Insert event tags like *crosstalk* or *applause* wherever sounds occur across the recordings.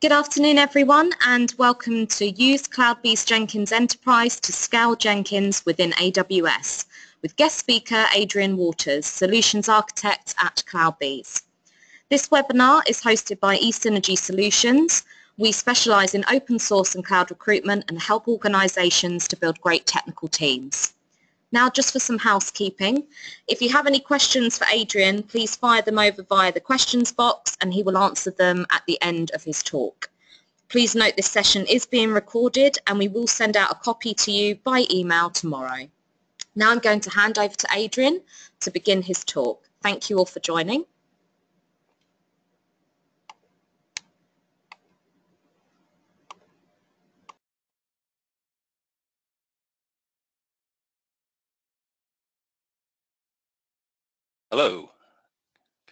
Good afternoon everyone and welcome to Use CloudBees Jenkins Enterprise to Scale Jenkins within AWS with guest speaker Adrian Waters, Solutions Architect at CloudBees. This webinar is hosted by eSynergy Solutions. We specialise in open source and cloud recruitment and help organisations to build great technical teams. Now just for some housekeeping, if you have any questions for Adrian, please fire them over via the questions box and he will answer them at the end of his talk. Please note this session is being recorded and we will send out a copy to you by email tomorrow. Now I'm going to hand over to Adrian to begin his talk. Thank you all for joining. Hello.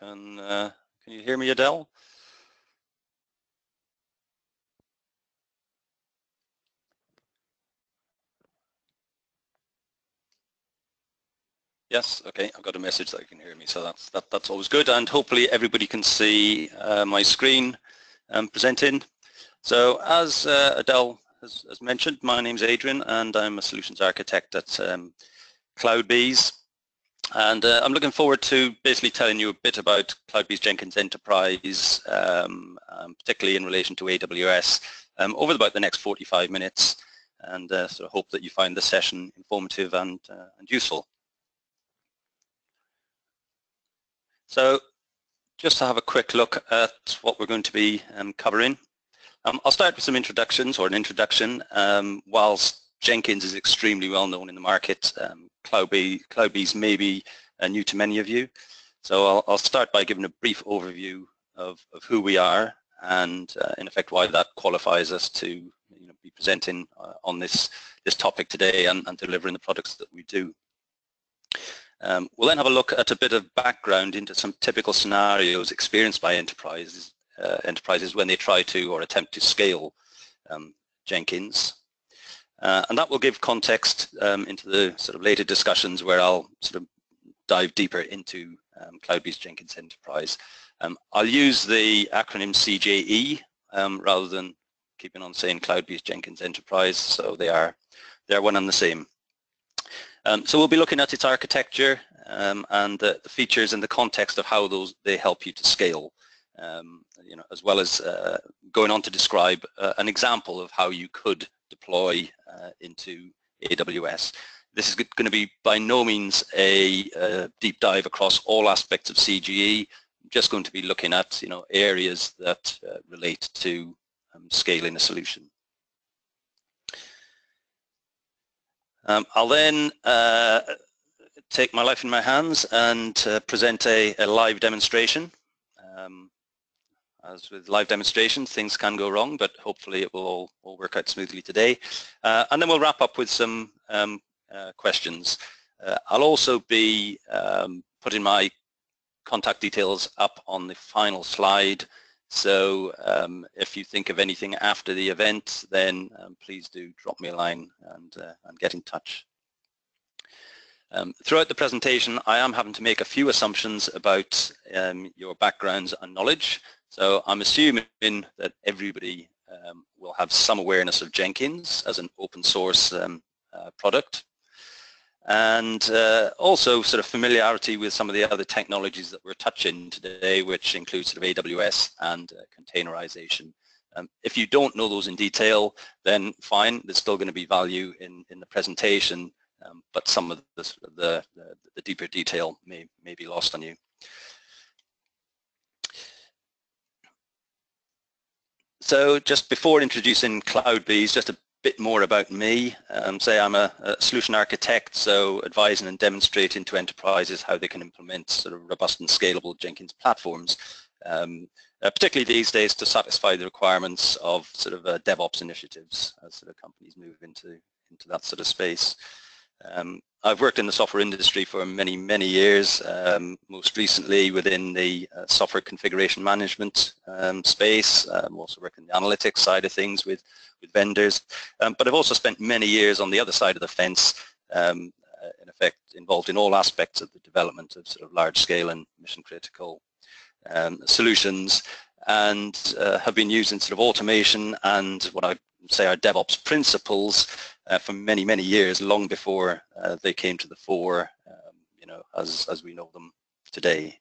Can uh, can you hear me, Adele? Yes, okay, I've got a message that you can hear me, so that's that, that's always good, and hopefully everybody can see uh, my screen um, presenting. So as uh, Adele has, has, mentioned, my name is Adrian, and I'm a solutions architect at um, CloudBees. And uh, I'm looking forward to basically telling you a bit about CloudBees Jenkins Enterprise, um, um, particularly in relation to AWS, um, over about the next 45 minutes, and uh, sort of hope that you find the session informative and, uh, and useful. So just to have a quick look at what we're going to be um, covering. Um, I'll start with some introductions or an introduction. Um, whilst Jenkins is extremely well known in the market. Um, CloudBees, CloudBees may be uh, new to many of you. So I'll, I'll, start by giving a brief overview of, of who we are and uh, in effect why that qualifies us to you know, be presenting uh, on this, this topic today and, and, delivering the products that we do. Um, we'll then have a look at a bit of background into some typical scenarios experienced by enterprises, uh, enterprises when they try to or attempt to scale um, Jenkins. Uh, and that will give context um, into the sort of later discussions where I'll sort of dive deeper into um, CloudBees Jenkins Enterprise. Um, I'll use the acronym CJE um, rather than keeping on saying CloudBees Jenkins Enterprise, so they are they're one and the same. Um, so we'll be looking at its architecture um, and the, the, features in the context of how those they help you to scale. You know, as well as uh, going on to describe uh, an example of how you could deploy uh, into AWS. This is going to be by no means a, a, deep dive across all aspects of CJE. I'm just going to be looking at you know areas that uh, relate to um, scaling a solution. Um, I'll then uh, take my life in my hands and uh, present a, a, live demonstration. Um, as with live demonstrations, things can go wrong, but hopefully it will all, all work out smoothly today. Uh, and then we'll wrap up with some um, uh, questions. Uh, I'll also be um, putting my contact details up on the final slide. So um, if you think of anything after the event, then um, please do drop me a line and, uh, and get in touch. Um, throughout the presentation, I am having to make a few assumptions about um, your backgrounds and knowledge. So I'm assuming that everybody um, will have some awareness of Jenkins as an open source um, uh, product and uh, also sort of familiarity with some of the other technologies that we're touching today, which include sort of AWS and uh, containerization. Um, if you don't know those in detail, then fine, there's still going to be value in, in the presentation, um, but some of the, the, the, the deeper detail may, may be lost on you. So just before introducing CloudBees, just a bit more about me. Um, say I'm a, a, solution architect, so advising and demonstrating to enterprises how they can implement sort of robust and scalable Jenkins platforms, um, uh, particularly these days to satisfy the requirements of sort of uh, DevOps initiatives as sort of companies move into, into that sort of space. Um, I've worked in the software industry for many, many years, um, most recently within the uh, software configuration management um, space. I'm um, also working the analytics side of things with, with vendors. Um, but I've also spent many years on the other side of the fence, um, uh, in effect involved in all aspects of the development of sort of large scale and mission critical solutions. And uh, have been used in sort of automation and what I say are DevOps principles uh, for many, many years, long before uh, they came to the fore, um, you know, as, as we know them today.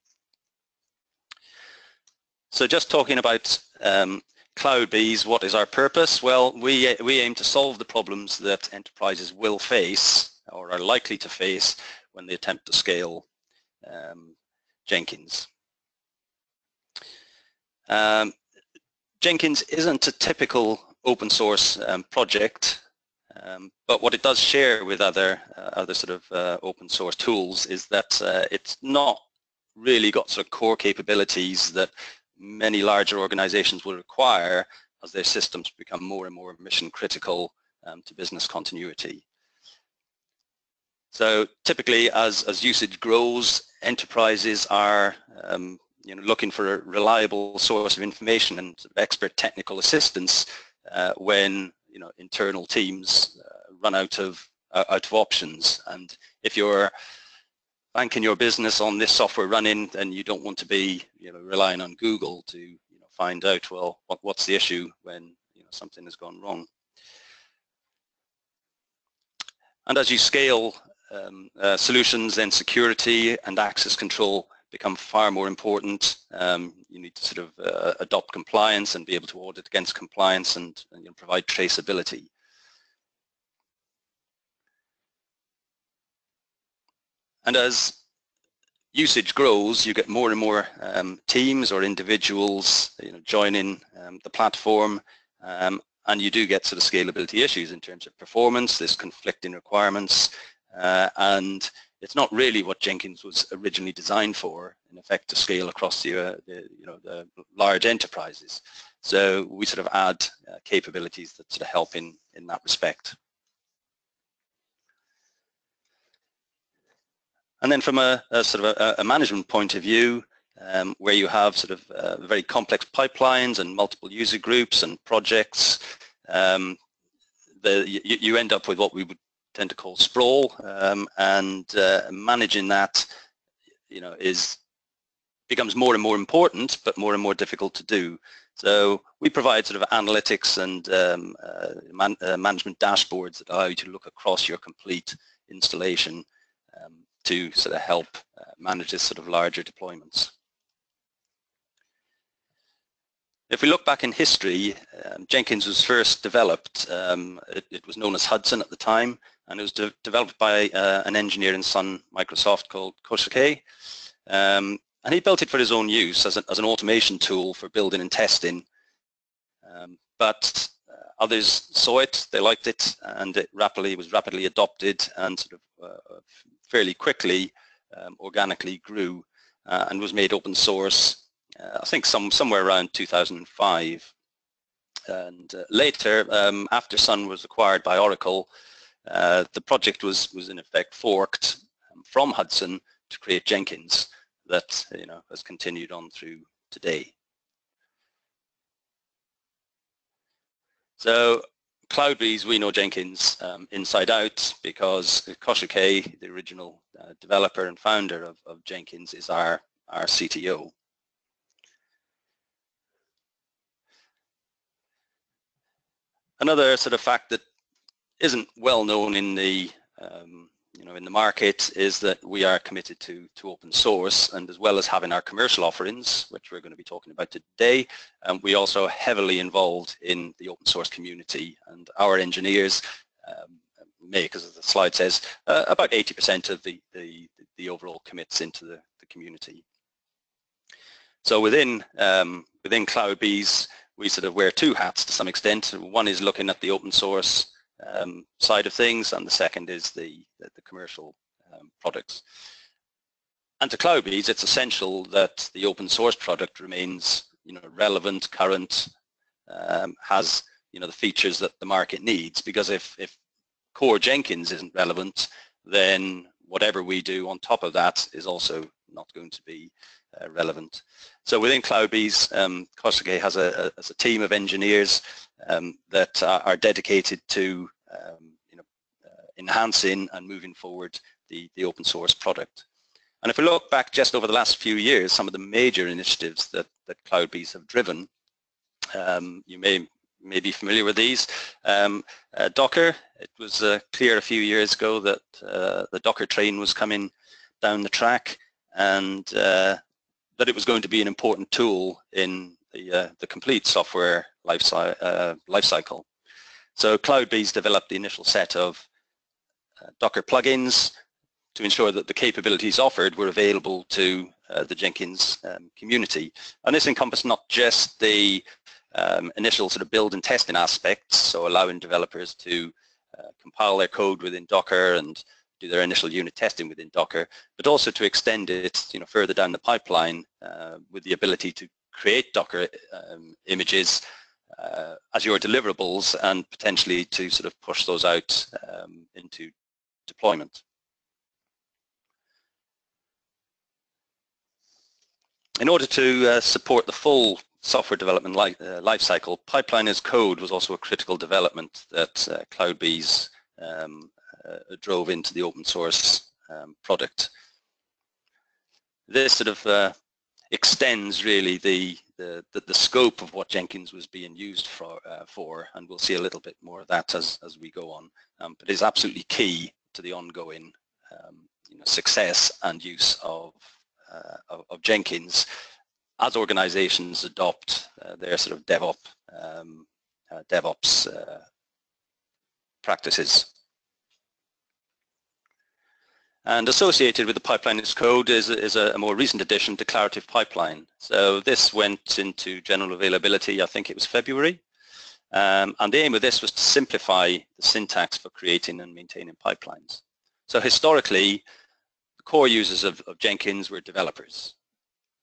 So just talking about um, CloudBees, what is our purpose? Well, we, we aim to solve the problems that enterprises will face or are likely to face when they attempt to scale um, Jenkins. Um, Jenkins isn't a typical open source um, project, um, but what it does share with other uh, other sort of uh, open source tools is that uh, it's not really got sort of core capabilities that many larger organizations will require as their systems become more and more mission critical um, to business continuity. So typically as, as usage grows, enterprises are um, you know, looking for a reliable source of information and expert technical assistance uh, when you know, internal teams uh, run out of, uh, out of options. And if you're banking your business on this software running, then you don't want to be you know, relying on Google to you know, find out, well, what, what's the issue when you know, something has gone wrong. And as you scale um, uh, solutions, then security and access control become far more important. Um, you need to sort of uh, adopt compliance and be able to audit against compliance and, and you know, provide traceability. And as usage grows, you get more and more um, teams or individuals you know, joining um, the platform um, and you do get sort of scalability issues in terms of performance, there's conflicting requirements, uh, and it's not really what Jenkins was originally designed for, in effect, to scale across the, uh, the you know, the large enterprises. So we sort of add uh, capabilities that sort of help in, in that respect. And then from a, a sort of a, a, management point of view, um, where you have sort of uh, very complex pipelines and multiple user groups and projects, um, the, you, you, end up with what we would tend to call sprawl, um, and uh, managing that, you know, is becomes more and more important, but more and more difficult to do. So we provide sort of analytics and um, uh, man, uh, management dashboards that allow you to look across your complete installation um, to sort of help uh, manage this sort of larger deployments. If we look back in history, um, Jenkins was first developed, um, it, it, was known as Hudson at the time, and it was de developed by uh, an engineer in Sun Microsystems called Kohsuke. Um, and he built it for his own use as, a, as an automation tool for building and testing. Um, but uh, others saw it, they liked it, and it rapidly was rapidly adopted and sort of uh, fairly quickly um, organically grew uh, and was made open source. Uh, I think some somewhere around 2005. And uh, later, um, after Sun was acquired by Oracle, uh, the project was, was in effect forked um, from Hudson to create Jenkins that you know has continued on through today. So CloudBees, we know Jenkins um, inside out because Kohsuke, the original uh, developer and founder of, of, Jenkins, is our, our CTO. Another sort of fact that isn't well known in the um, you know in the market is that we are committed to to open source and as well as having our commercial offerings which we're going to be talking about today. Um, we also are heavily involved in the open source community and our engineers um, make as the slide says uh, about 80% of the, the the overall commits into the, the community. So within um, within CloudBees we sort of wear two hats to some extent. One is looking at the open source um, side of things, and the second is the, the, the commercial um, products. And to CloudBees, it's essential that the open source product remains, you know, relevant, current, um, has, you know, the features that the market needs. Because if, if core Jenkins isn't relevant, then whatever we do on top of that is also not going to be uh, relevant. So within CloudBees, um, has a, a, a, team of engineers um, that are, are, dedicated to um, you know, uh, enhancing and moving forward the, the open source product. And if we look back just over the last few years, some of the major initiatives that, that CloudBees have driven, um, you may, may be familiar with these. Um, uh, Docker, it was uh, clear a few years ago that uh, the Docker train was coming down the track and uh, that it was going to be an important tool in the, uh, the complete software life, uh, life cycle. So CloudBees developed the initial set of Docker plugins to ensure that the capabilities offered were available to uh, the Jenkins um, community. And this encompassed not just the um, initial sort of build and testing aspects, so allowing developers to uh, compile their code within Docker and do their initial unit testing within Docker, but also to extend it you know, further down the pipeline uh, with the ability to create Docker um, images uh, as your deliverables and potentially to sort of push those out um, into deployment. In order to uh, support the full software development li uh, lifecycle, pipeline as code was also a critical development that uh, CloudBees um, drove into the open source um, product. This sort of uh, extends really the, the, the, the, scope of what Jenkins was being used for, uh, for, and we'll see a little bit more of that as, as we go on. Um, but it's absolutely key to the ongoing um, you know, success and use of uh, of, of, Jenkins as organizations adopt uh, their sort of DevOps, um, uh, DevOps practices. And associated with the pipeline as code is, is a, a, more recent addition, Declarative Pipeline. So this went into general availability, I think it was February. Um, and the aim of this was to simplify the syntax for creating and maintaining pipelines. So historically, core users of, of Jenkins were developers.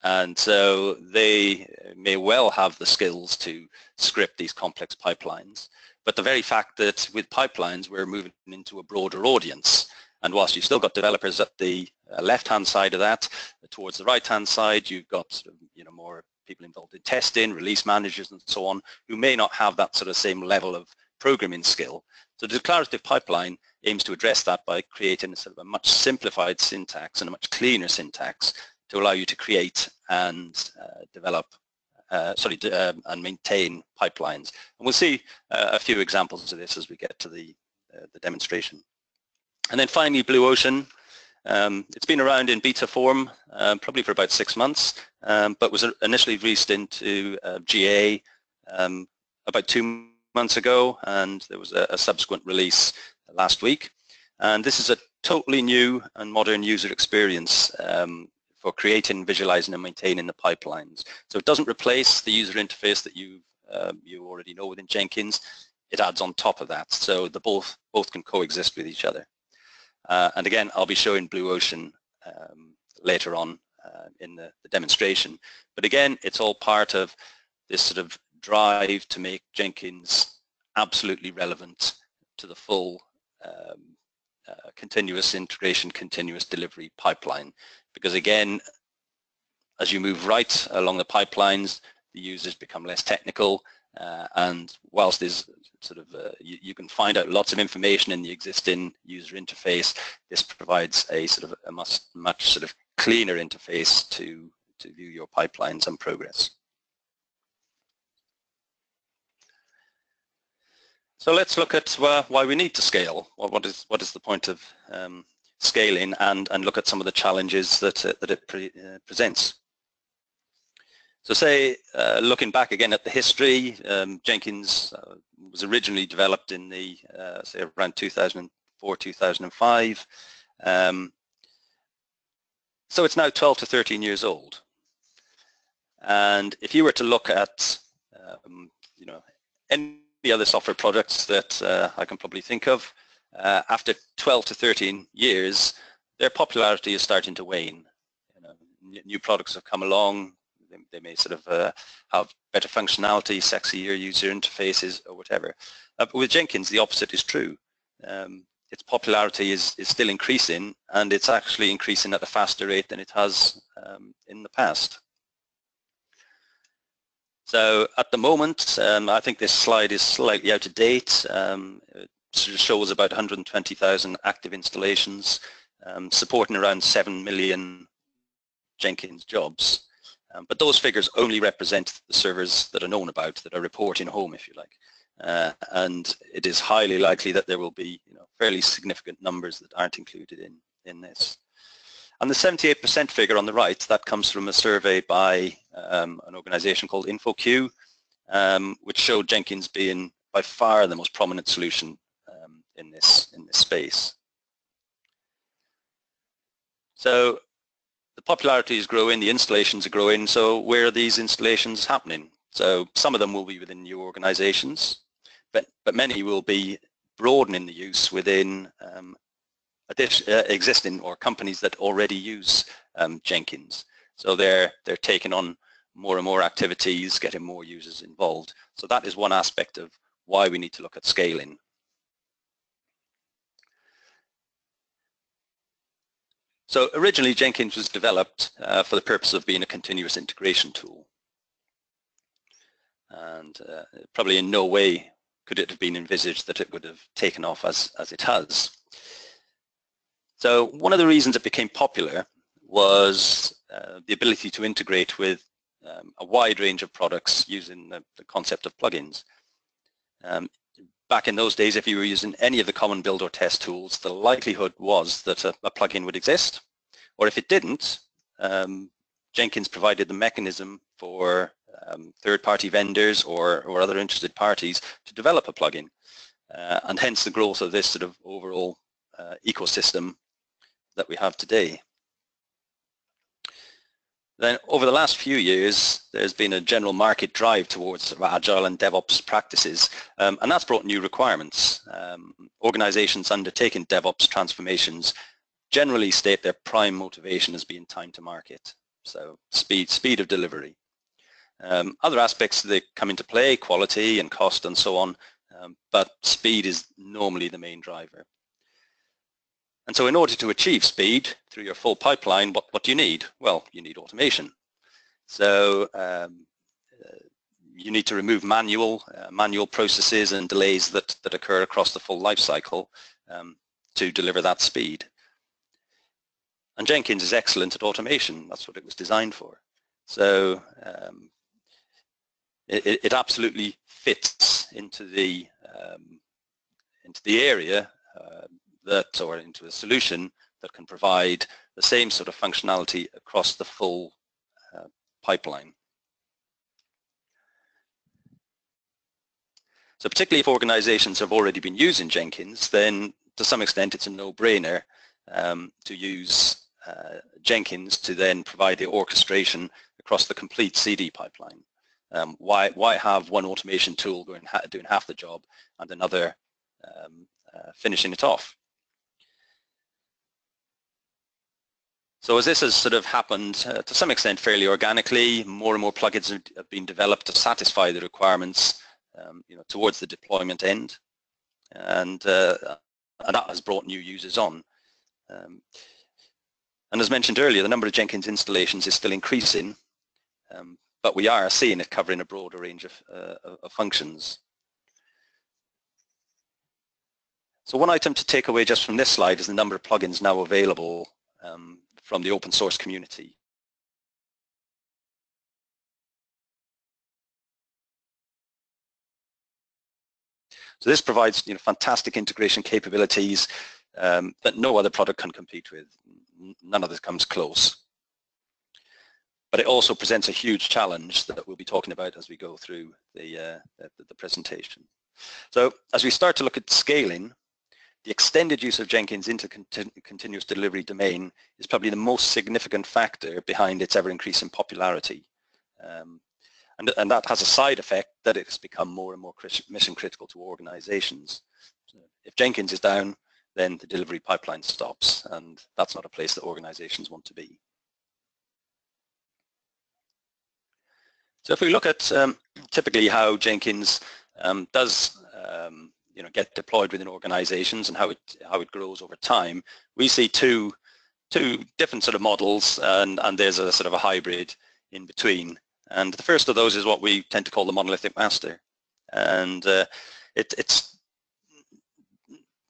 And so they may well have the skills to script these complex pipelines. But the very fact that with pipelines, we're moving into a broader audience. And whilst you've still got developers at the uh, left-hand side of that, towards the right-hand side, you've got you know more people involved in testing, release managers, and so on, who may not have that sort of same level of programming skill. So the declarative pipeline aims to address that by creating a sort of a much simplified syntax and a much cleaner syntax to allow you to create and uh, develop, uh, sorry, uh, and maintain pipelines. And we'll see uh, a few examples of this as we get to the, uh, the demonstration. And then finally, Blue Ocean. Um, it's been around in beta form um, probably for about six months, um, but was initially released into uh, GA um, about two months ago, and there was a, a subsequent release last week. And this is a totally new and modern user experience um, for creating, visualizing, and maintaining the pipelines. So it doesn't replace the user interface that you um, you already know within Jenkins. It adds on top of that, so the both both can coexist with each other. Uh, and again, I'll be showing Blue Ocean um, later on uh, in the, the demonstration. But again, it's all part of this sort of drive to make Jenkins absolutely relevant to the full um, uh, continuous integration, continuous delivery pipeline. Because again, as you move right along the pipelines, the users become less technical uh, and whilst there's sort of uh, you, you, can find out lots of information in the existing user interface, this provides a sort of a much, much sort of cleaner interface to, to view your pipelines and progress. So let's look at why we need to scale. What, what is what is the point of um, scaling, and and look at some of the challenges that uh, that it pre uh, presents. So say, uh, looking back again at the history, um, Jenkins uh, was originally developed in the, uh, say, around 2004, 2005. Um, so it's now 12 to 13 years old. And if you were to look at, um, you know, any other software products that uh, I can probably think of, uh, after 12 to 13 years, their popularity is starting to wane. You know, new products have come along. They, they may sort of uh, have better functionality, sexier user interfaces, or whatever. Uh, but with Jenkins, the opposite is true. Um, its popularity is, is still increasing, and it's actually increasing at a faster rate than it has um, in the past. So at the moment, um, I think this slide is slightly out of date. Um, it shows about 120,000 active installations um, supporting around 7 million Jenkins jobs. Um, but those figures only represent the servers that are known about, that are reporting home, if you like. Uh, and it is highly likely that there will be you know, fairly significant numbers that aren't included in, in this. And the 78% figure on the right, that comes from a survey by um, an organization called InfoQ, um, which showed Jenkins being by far the most prominent solution um, in, this, in this space. So the popularity is growing, the installations are growing, so where are these installations happening? So some of them will be within new organizations, but, but many will be broadening the use within um, uh, existing or companies that already use um, Jenkins. So they're, they're taking on more and more activities, getting more users involved. So that is one aspect of why we need to look at scaling. So originally Jenkins was developed uh, for the purpose of being a continuous integration tool. And uh, probably in no way could it have been envisaged that it would have taken off as, as it has. So one of the reasons it became popular was uh, the ability to integrate with um, a wide range of products using the, the concept of plugins. Um, back in those days, if you were using any of the common build or test tools, the likelihood was that a, a plugin would exist. Or if it didn't, um, Jenkins provided the mechanism for um, third-party vendors or, or other interested parties to develop a plugin. Uh, and hence the growth of this sort of overall uh, ecosystem that we have today. Then over the last few years, there's been a general market drive towards agile and DevOps practices, um, and that's brought new requirements. Um, organizations undertaking DevOps transformations generally state their prime motivation as being time to market, so speed, speed of delivery. Um, other aspects that come into play, quality and cost and so on, um, but speed is normally the main driver. And so in order to achieve speed through your full pipeline, what, what do you need? Well, you need automation. So um, uh, you need to remove manual uh, manual processes and delays that, that occur across the full life cycle um, to deliver that speed. And Jenkins is excellent at automation. That's what it was designed for. So um, it, it, absolutely fits into the um, into the area uh, that or into a solution that can provide the same sort of functionality across the full uh, pipeline. So particularly if organizations have already been using Jenkins, then to some extent it's a no-brainer um, to use uh, Jenkins to then provide the orchestration across the complete CD pipeline. Um, why, why have one automation tool going doing half the job and another um, uh, finishing it off? So as this has sort of happened uh, to some extent fairly organically, more and more plugins have been developed to satisfy the requirements um, you know, towards the deployment end. And, uh, and that has brought new users on. Um, and as mentioned earlier, the number of Jenkins installations is still increasing, um, but we are seeing it covering a broader range of, uh, of functions. So one item to take away just from this slide is the number of plugins now available um, from the open source community. So this provides you know, fantastic integration capabilities um, that no other product can compete with. None of this comes close. But it also presents a huge challenge that we'll be talking about as we go through the, uh, the, the presentation. So as we start to look at scaling, the extended use of Jenkins into continu continuous delivery domain is probably the most significant factor behind its ever-increasing popularity. Um, and, and, that has a side effect that it's become more and more mission critical to organizations. So if Jenkins is down, then the delivery pipeline stops, and that's not a place that organizations want to be. So if we look at um, typically how Jenkins um, does um, you know get deployed within organizations and how it how it grows over time we see two two different sort of models and and there's a sort of a hybrid in between and the first of those is what we tend to call the monolithic master and uh, it, it's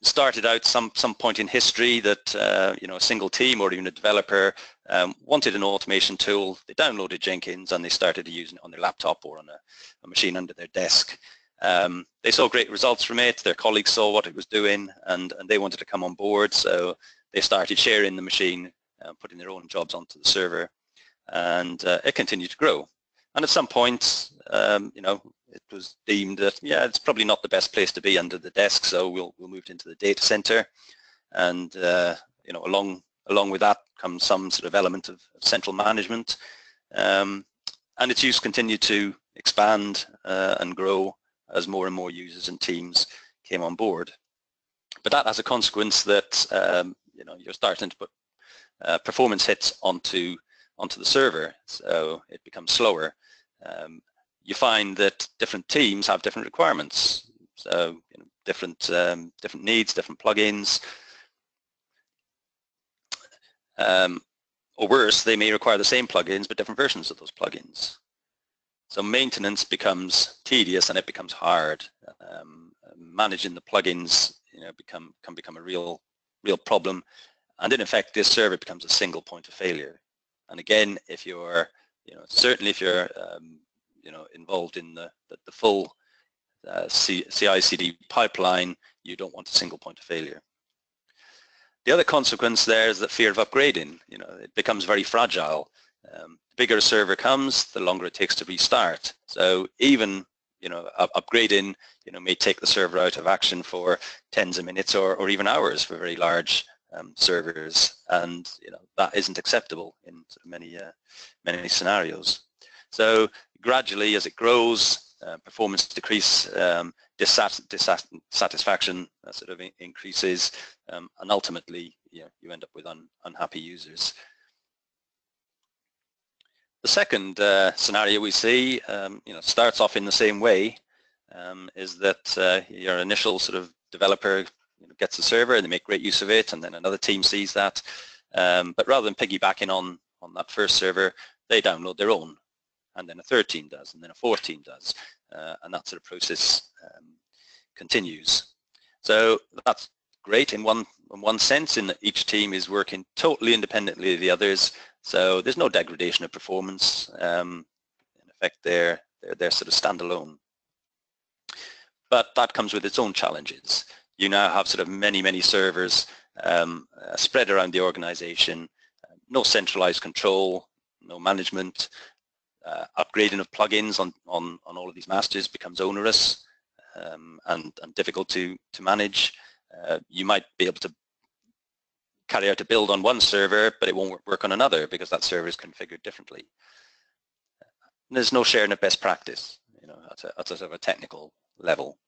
started out some some point in history that uh, you know a single team or even a developer um, wanted an automation tool. They downloaded Jenkins and they started using it on their laptop or on a, a machine under their desk. Um, they saw great results from it. Their colleagues saw what it was doing, and and they wanted to come on board. So they started sharing the machine, uh, putting their own jobs onto the server, and uh, it continued to grow. And at some point, um, you know, it was deemed that yeah, it's probably not the best place to be under the desk, so we'll we'll move into the data center, and uh, you know along along with that comes some sort of element of, central management, um, and its use continued to expand uh, and grow as more and more users and teams came on board. But that has a consequence that um, you know you're starting to put uh, performance hits onto onto the server, so it becomes slower. Um, you find that different teams have different requirements. So you know, different um, different needs, different plugins. Um, or worse, they may require the same plugins but different versions of those plugins. So maintenance becomes tedious and it becomes hard. Um, managing the plugins you know, become, can become a real, real problem. And in effect, this server becomes a single point of failure. And again, if you're, you know, certainly if you're um, you know, involved in the, the, the full uh, CI/CD pipeline, you don't want a single point of failure. The other consequence there is the fear of upgrading. You know, it becomes very fragile. Um, the bigger a server comes, the longer it takes to restart. So even you know, upgrading, you know, may take the server out of action for tens of minutes or, or even hours for very large um, servers, and you know that isn't acceptable in many uh, many scenarios. So gradually as it grows, uh, performance decrease, um, dissat dissatisfaction uh, sort of in increases, um, and ultimately you, know, you end up with un unhappy users. The second uh, scenario we see, um, you know, starts off in the same way, um, is that uh, your initial sort of developer you know, gets a server and they make great use of it, and then another team sees that. Um, but rather than piggybacking on on that first server, they download their own and then a third team does, and then a fourth team does, uh, and that sort of process um, continues. So that's great in one in one sense, in that each team is working totally independently of the others. So there's no degradation of performance. Um, in effect, they're, they're they're sort of standalone. But that comes with its own challenges. You now have sort of many many servers um, uh, spread around the organization, uh, no centralized control, no management, uh, upgrading of plugins on, on, on all of these masters becomes onerous um, and, and difficult to, to manage. Uh, you might be able to carry out a build on one server, but it won't work on another because that server is configured differently. And there's no sharing of best practice, you know, at a, at a sort of a technical level.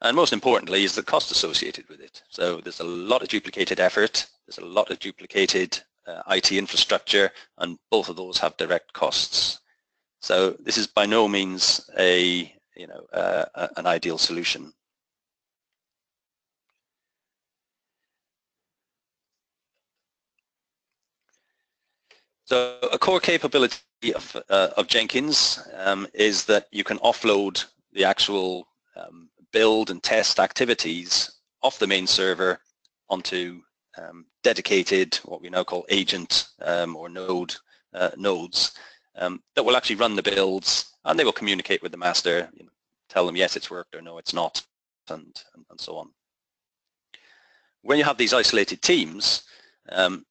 And most importantly is the cost associated with it. So there's a lot of duplicated effort, there's a lot of duplicated uh, IT infrastructure, and both of those have direct costs. So this is by no means a you know uh, an ideal solution. So a core capability of, uh, of Jenkins um, is that you can offload the actual um, build and test activities off the main server onto um, dedicated, what we now call agent um, or node uh, nodes um, that will actually run the builds and they will communicate with the master, you know, tell them yes it's worked or no it's not, and, and, and so on. When you have these isolated teams, um,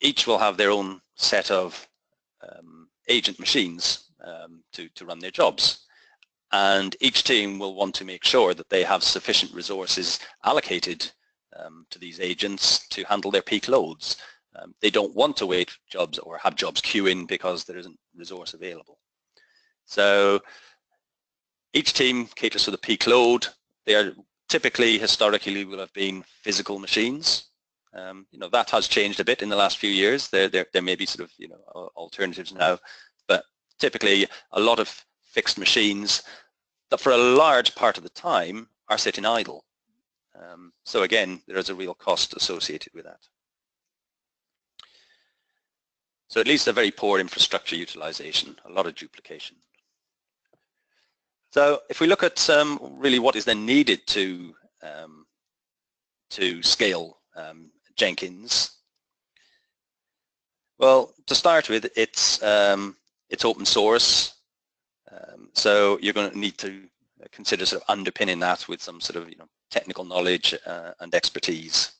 each will have their own set of um, agent machines um, to, to run their jobs and each team will want to make sure that they have sufficient resources allocated um, to these agents to handle their peak loads. Um, they don't want to wait jobs or have jobs queuing because there isn't resource available. So each team caters for the peak load. They are typically, historically, will have been physical machines. Um, you know, that has changed a bit in the last few years. There, there, there may be sort of, you know, alternatives now, but typically a lot of fixed machines that for a large part of the time are sitting idle. Um, so again, there is a real cost associated with that. So at least a very poor infrastructure utilization, a lot of duplication. So if we look at um, really what is then needed to um, to scale um, Jenkins, well, to start with, it's um, it's open source, um, so you're going to need to consider sort of underpinning that with some sort of you know technical knowledge uh, and expertise.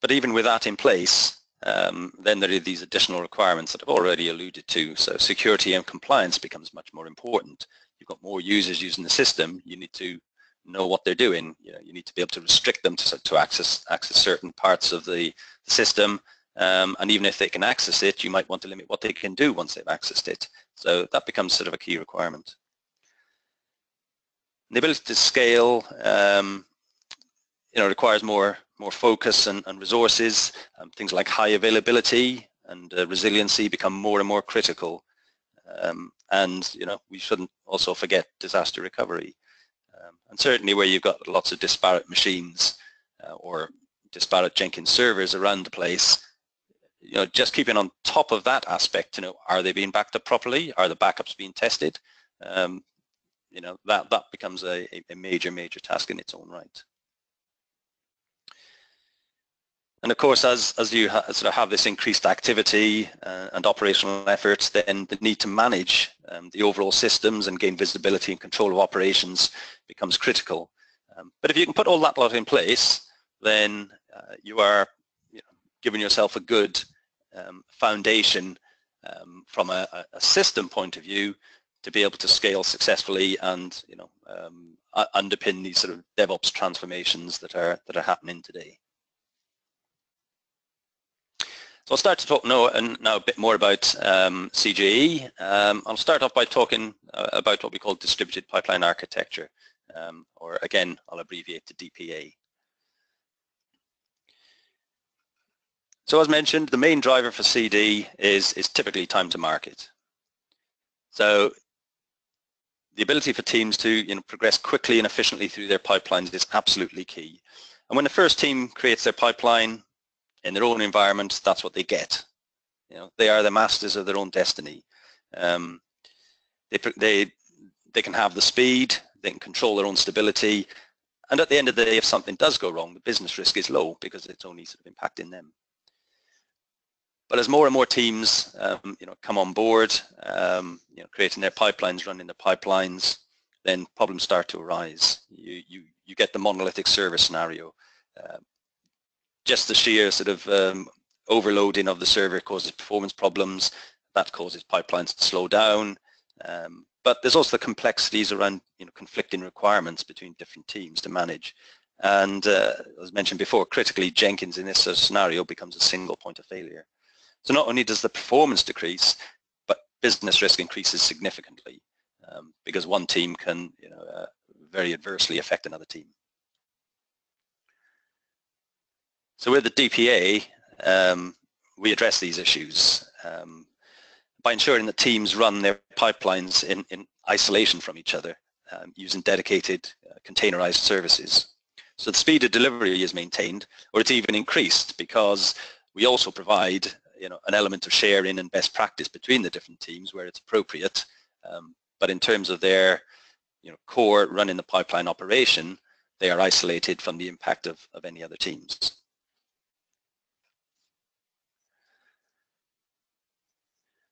But even with that in place, um, then there are these additional requirements that I've already alluded to. So security and compliance becomes much more important. You've got more users using the system. You need to know what they're doing. You, know, you need to be able to restrict them to, to access access certain parts of the, the system. Um, and even if they can access it, you might want to limit what they can do once they've accessed it. So that becomes sort of a key requirement. The ability to scale, um, you know, requires more more focus and, and resources. Um, things like high availability and uh, resiliency become more and more critical. Um, and you know, we shouldn't also forget disaster recovery. Um, and certainly where you've got lots of disparate machines uh, or disparate Jenkins servers around the place, you know, just keeping on top of that aspect, you know, are they being backed up properly? Are the backups being tested? Um, you know, that, that becomes a, a major, major task in its own right. And of course, as, as you ha sort of have this increased activity uh, and operational efforts, then the need to manage um, the overall systems and gain visibility and control of operations becomes critical. Um, but if you can put all that lot in place, then uh, you are you know, giving yourself a good um, foundation um, from a, a, system point of view to be able to scale successfully and you know um, underpin these sort of DevOps transformations that are that are happening today. So I'll start to talk now, and now a bit more about um, CJE. Um, I'll start off by talking uh, about what we call distributed pipeline architecture, um, or again, I'll abbreviate to DPA. So as mentioned, the main driver for CD is, is typically time to market. So the ability for teams to you know, progress quickly and efficiently through their pipelines is absolutely key. And when the first team creates their pipeline in their own environment, that's what they get. You know, they are the masters of their own destiny. Um, they, they, they can have the speed, they can control their own stability, and at the end of the day, if something does go wrong, the business risk is low because it's only sort of impacting them. But as more and more teams, um, you know, come on board, um, you know, creating their pipelines, running their pipelines, then problems start to arise. You you you get the monolithic server scenario. Uh, just the sheer sort of um, overloading of the server causes performance problems. That causes pipelines to slow down. Um, but there's also the complexities around you know conflicting requirements between different teams to manage. And uh, as mentioned before, critically, Jenkins in this scenario becomes a single point of failure. So not only does the performance decrease, but business risk increases significantly um, because one team can you know, uh, very adversely affect another team. So with the DPA, um, we address these issues um, by ensuring that teams run their pipelines in, in isolation from each other um, using dedicated uh, containerized services. So the speed of delivery is maintained or it's even increased because we also provide you know, an element of sharing and best practice between the different teams where it's appropriate. Um, but in terms of their you know, core running the pipeline operation, they are isolated from the impact of, of any other teams.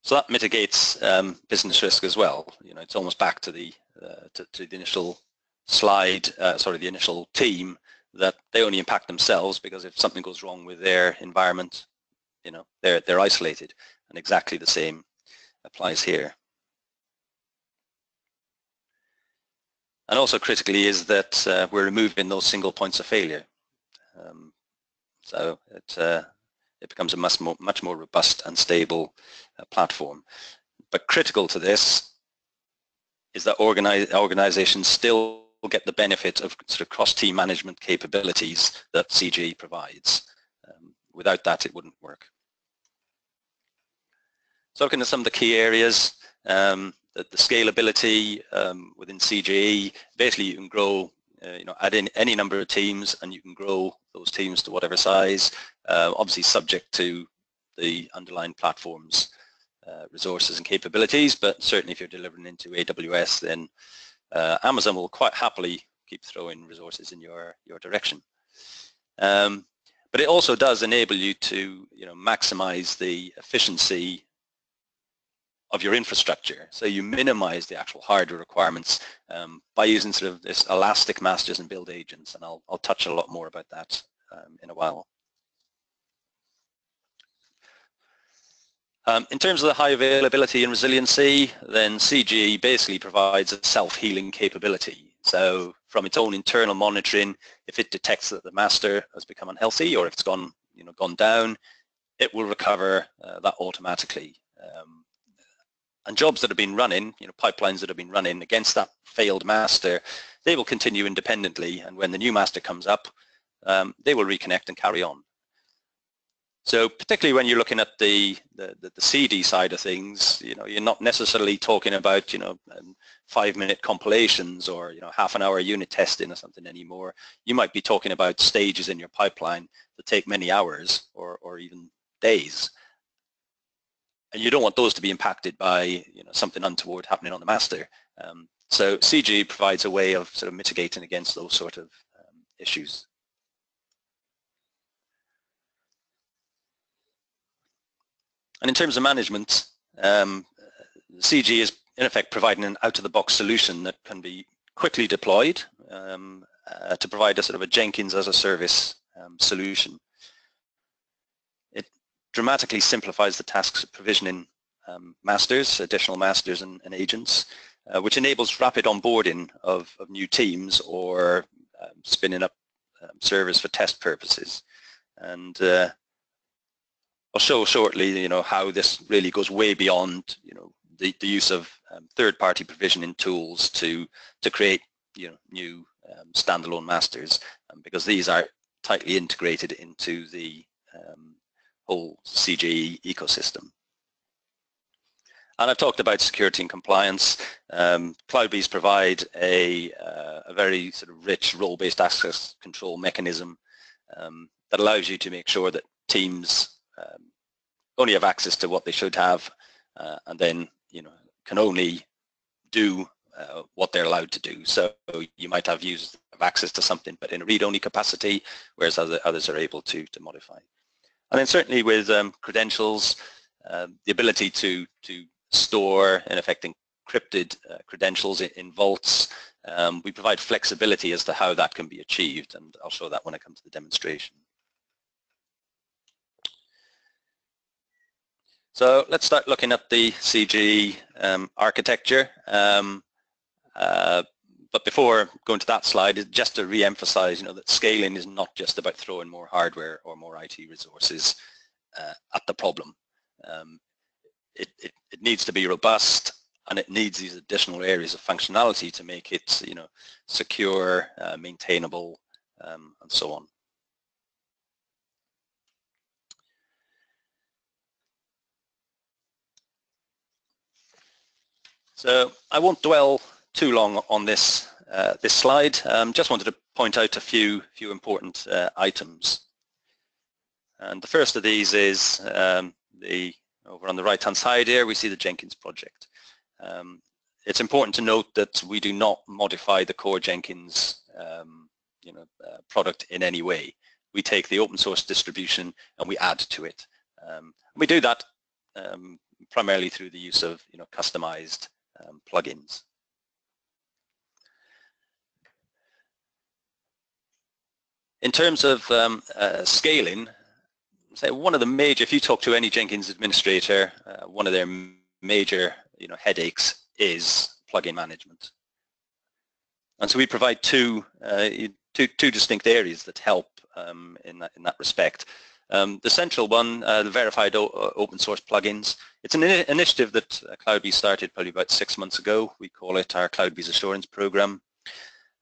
So that mitigates um, business risk as well. You know, it's almost back to the uh, to, to, the initial slide, uh, sorry, the initial team that they only impact themselves because if something goes wrong with their environment, you know, they're, they're isolated and exactly the same applies here. And also critically is that uh, we're removing those single points of failure. Um, so it, uh, it becomes a much more, much more robust and stable platform. But critical to this is that organize, organizations still get the benefit of sort of cross-team management capabilities that CJE provides. Um, without that, it wouldn't work. So looking at some of the key areas, um, the, the, scalability um, within CJE, basically you can grow, uh, you know, add in any number of teams and you can grow those teams to whatever size, uh, obviously subject to the underlying platform's uh, resources and capabilities, but certainly if you're delivering into AWS, then uh, Amazon will quite happily keep throwing resources in your, your direction. Um, but it also does enable you to you know, maximize the efficiency of your infrastructure. So you minimize the actual hardware requirements um, by using sort of this elastic masters and build agents, and I'll, I'll touch a lot more about that um, in a while. Um, in terms of the high availability and resiliency, then CJE basically provides a self-healing capability. So from its own internal monitoring, if it detects that the master has become unhealthy or if it's gone, you know, gone down, it will recover uh, that automatically. Um, and jobs that have been running, you know, pipelines that have been running against that failed master, they will continue independently. And when the new master comes up, um, they will reconnect and carry on. So particularly when you're looking at the, the, the, CD side of things, you know, you're not necessarily talking about, you know, um, five minute compilations or, you know, half an hour unit testing or something anymore. You might be talking about stages in your pipeline that take many hours or, or even days. And you don't want those to be impacted by, you know, something untoward happening on the master. Um, so CJE provides a way of sort of mitigating against those sort of um, issues. And in terms of management, um, CJE is in effect providing an out-of-the-box solution that can be quickly deployed um, uh, to provide a sort of a Jenkins as a service um, solution. It dramatically simplifies the tasks of provisioning um, masters, additional masters and, and agents, uh, which enables rapid onboarding of, of new teams or um, spinning up um, servers for test purposes. And uh, I'll show shortly, you know, how this really goes way beyond, you know, the, the use of um, third-party provisioning tools to to create, you know, new um, standalone masters, um, because these are tightly integrated into the um, whole CJE ecosystem. And I've talked about security and compliance. Um, CloudBees provide a, uh, a very sort of rich role-based access control mechanism um, that allows you to make sure that teams um, only have access to what they should have uh, and then you know can only do uh, what they're allowed to do. So you might have users have access to something but in a read-only capacity whereas other, others are able to, to modify. And then certainly with um, credentials, um, the ability to, to store in effect encrypted uh, credentials in, in vaults, um, we provide flexibility as to how that can be achieved and I'll show that when I come to the demonstration. So let's start looking at the CJE um, architecture. Um, uh, but before going to that slide, just to re-emphasize, you know, that scaling is not just about throwing more hardware or more IT resources uh, at the problem. Um, it, it, it, needs to be robust and it needs these additional areas of functionality to make it, you know, secure, uh, maintainable, um, and so on. So I won't dwell too long on this uh, this slide. Um, just wanted to point out a few few important uh, items. And the first of these is um, the over on the right hand side here we see the Jenkins project. Um, it's important to note that we do not modify the core Jenkins um, you know, uh, product in any way. We take the open source distribution and we add to it. Um, we do that um, primarily through the use of you know, customized um, plugins. In terms of um, uh, scaling, say one of the major, if you talk to any Jenkins administrator, uh, one of their major you know, headaches is plugin management. And so we provide two, uh, two, two distinct areas that help um, in, that, in that respect. Um, the central one, uh, the verified uh, open source plugins, it's an in initiative that uh, CloudBees started probably about six months ago. We call it our CloudBees Assurance Program.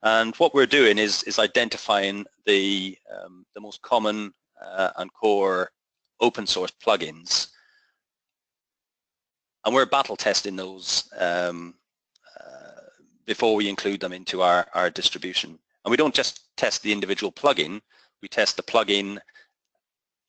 And what we're doing is, is identifying the, um, the most common uh, and core open source plugins. And we're battle testing those um, uh, before we include them into our, our distribution. And we don't just test the individual plugin, we test the plugin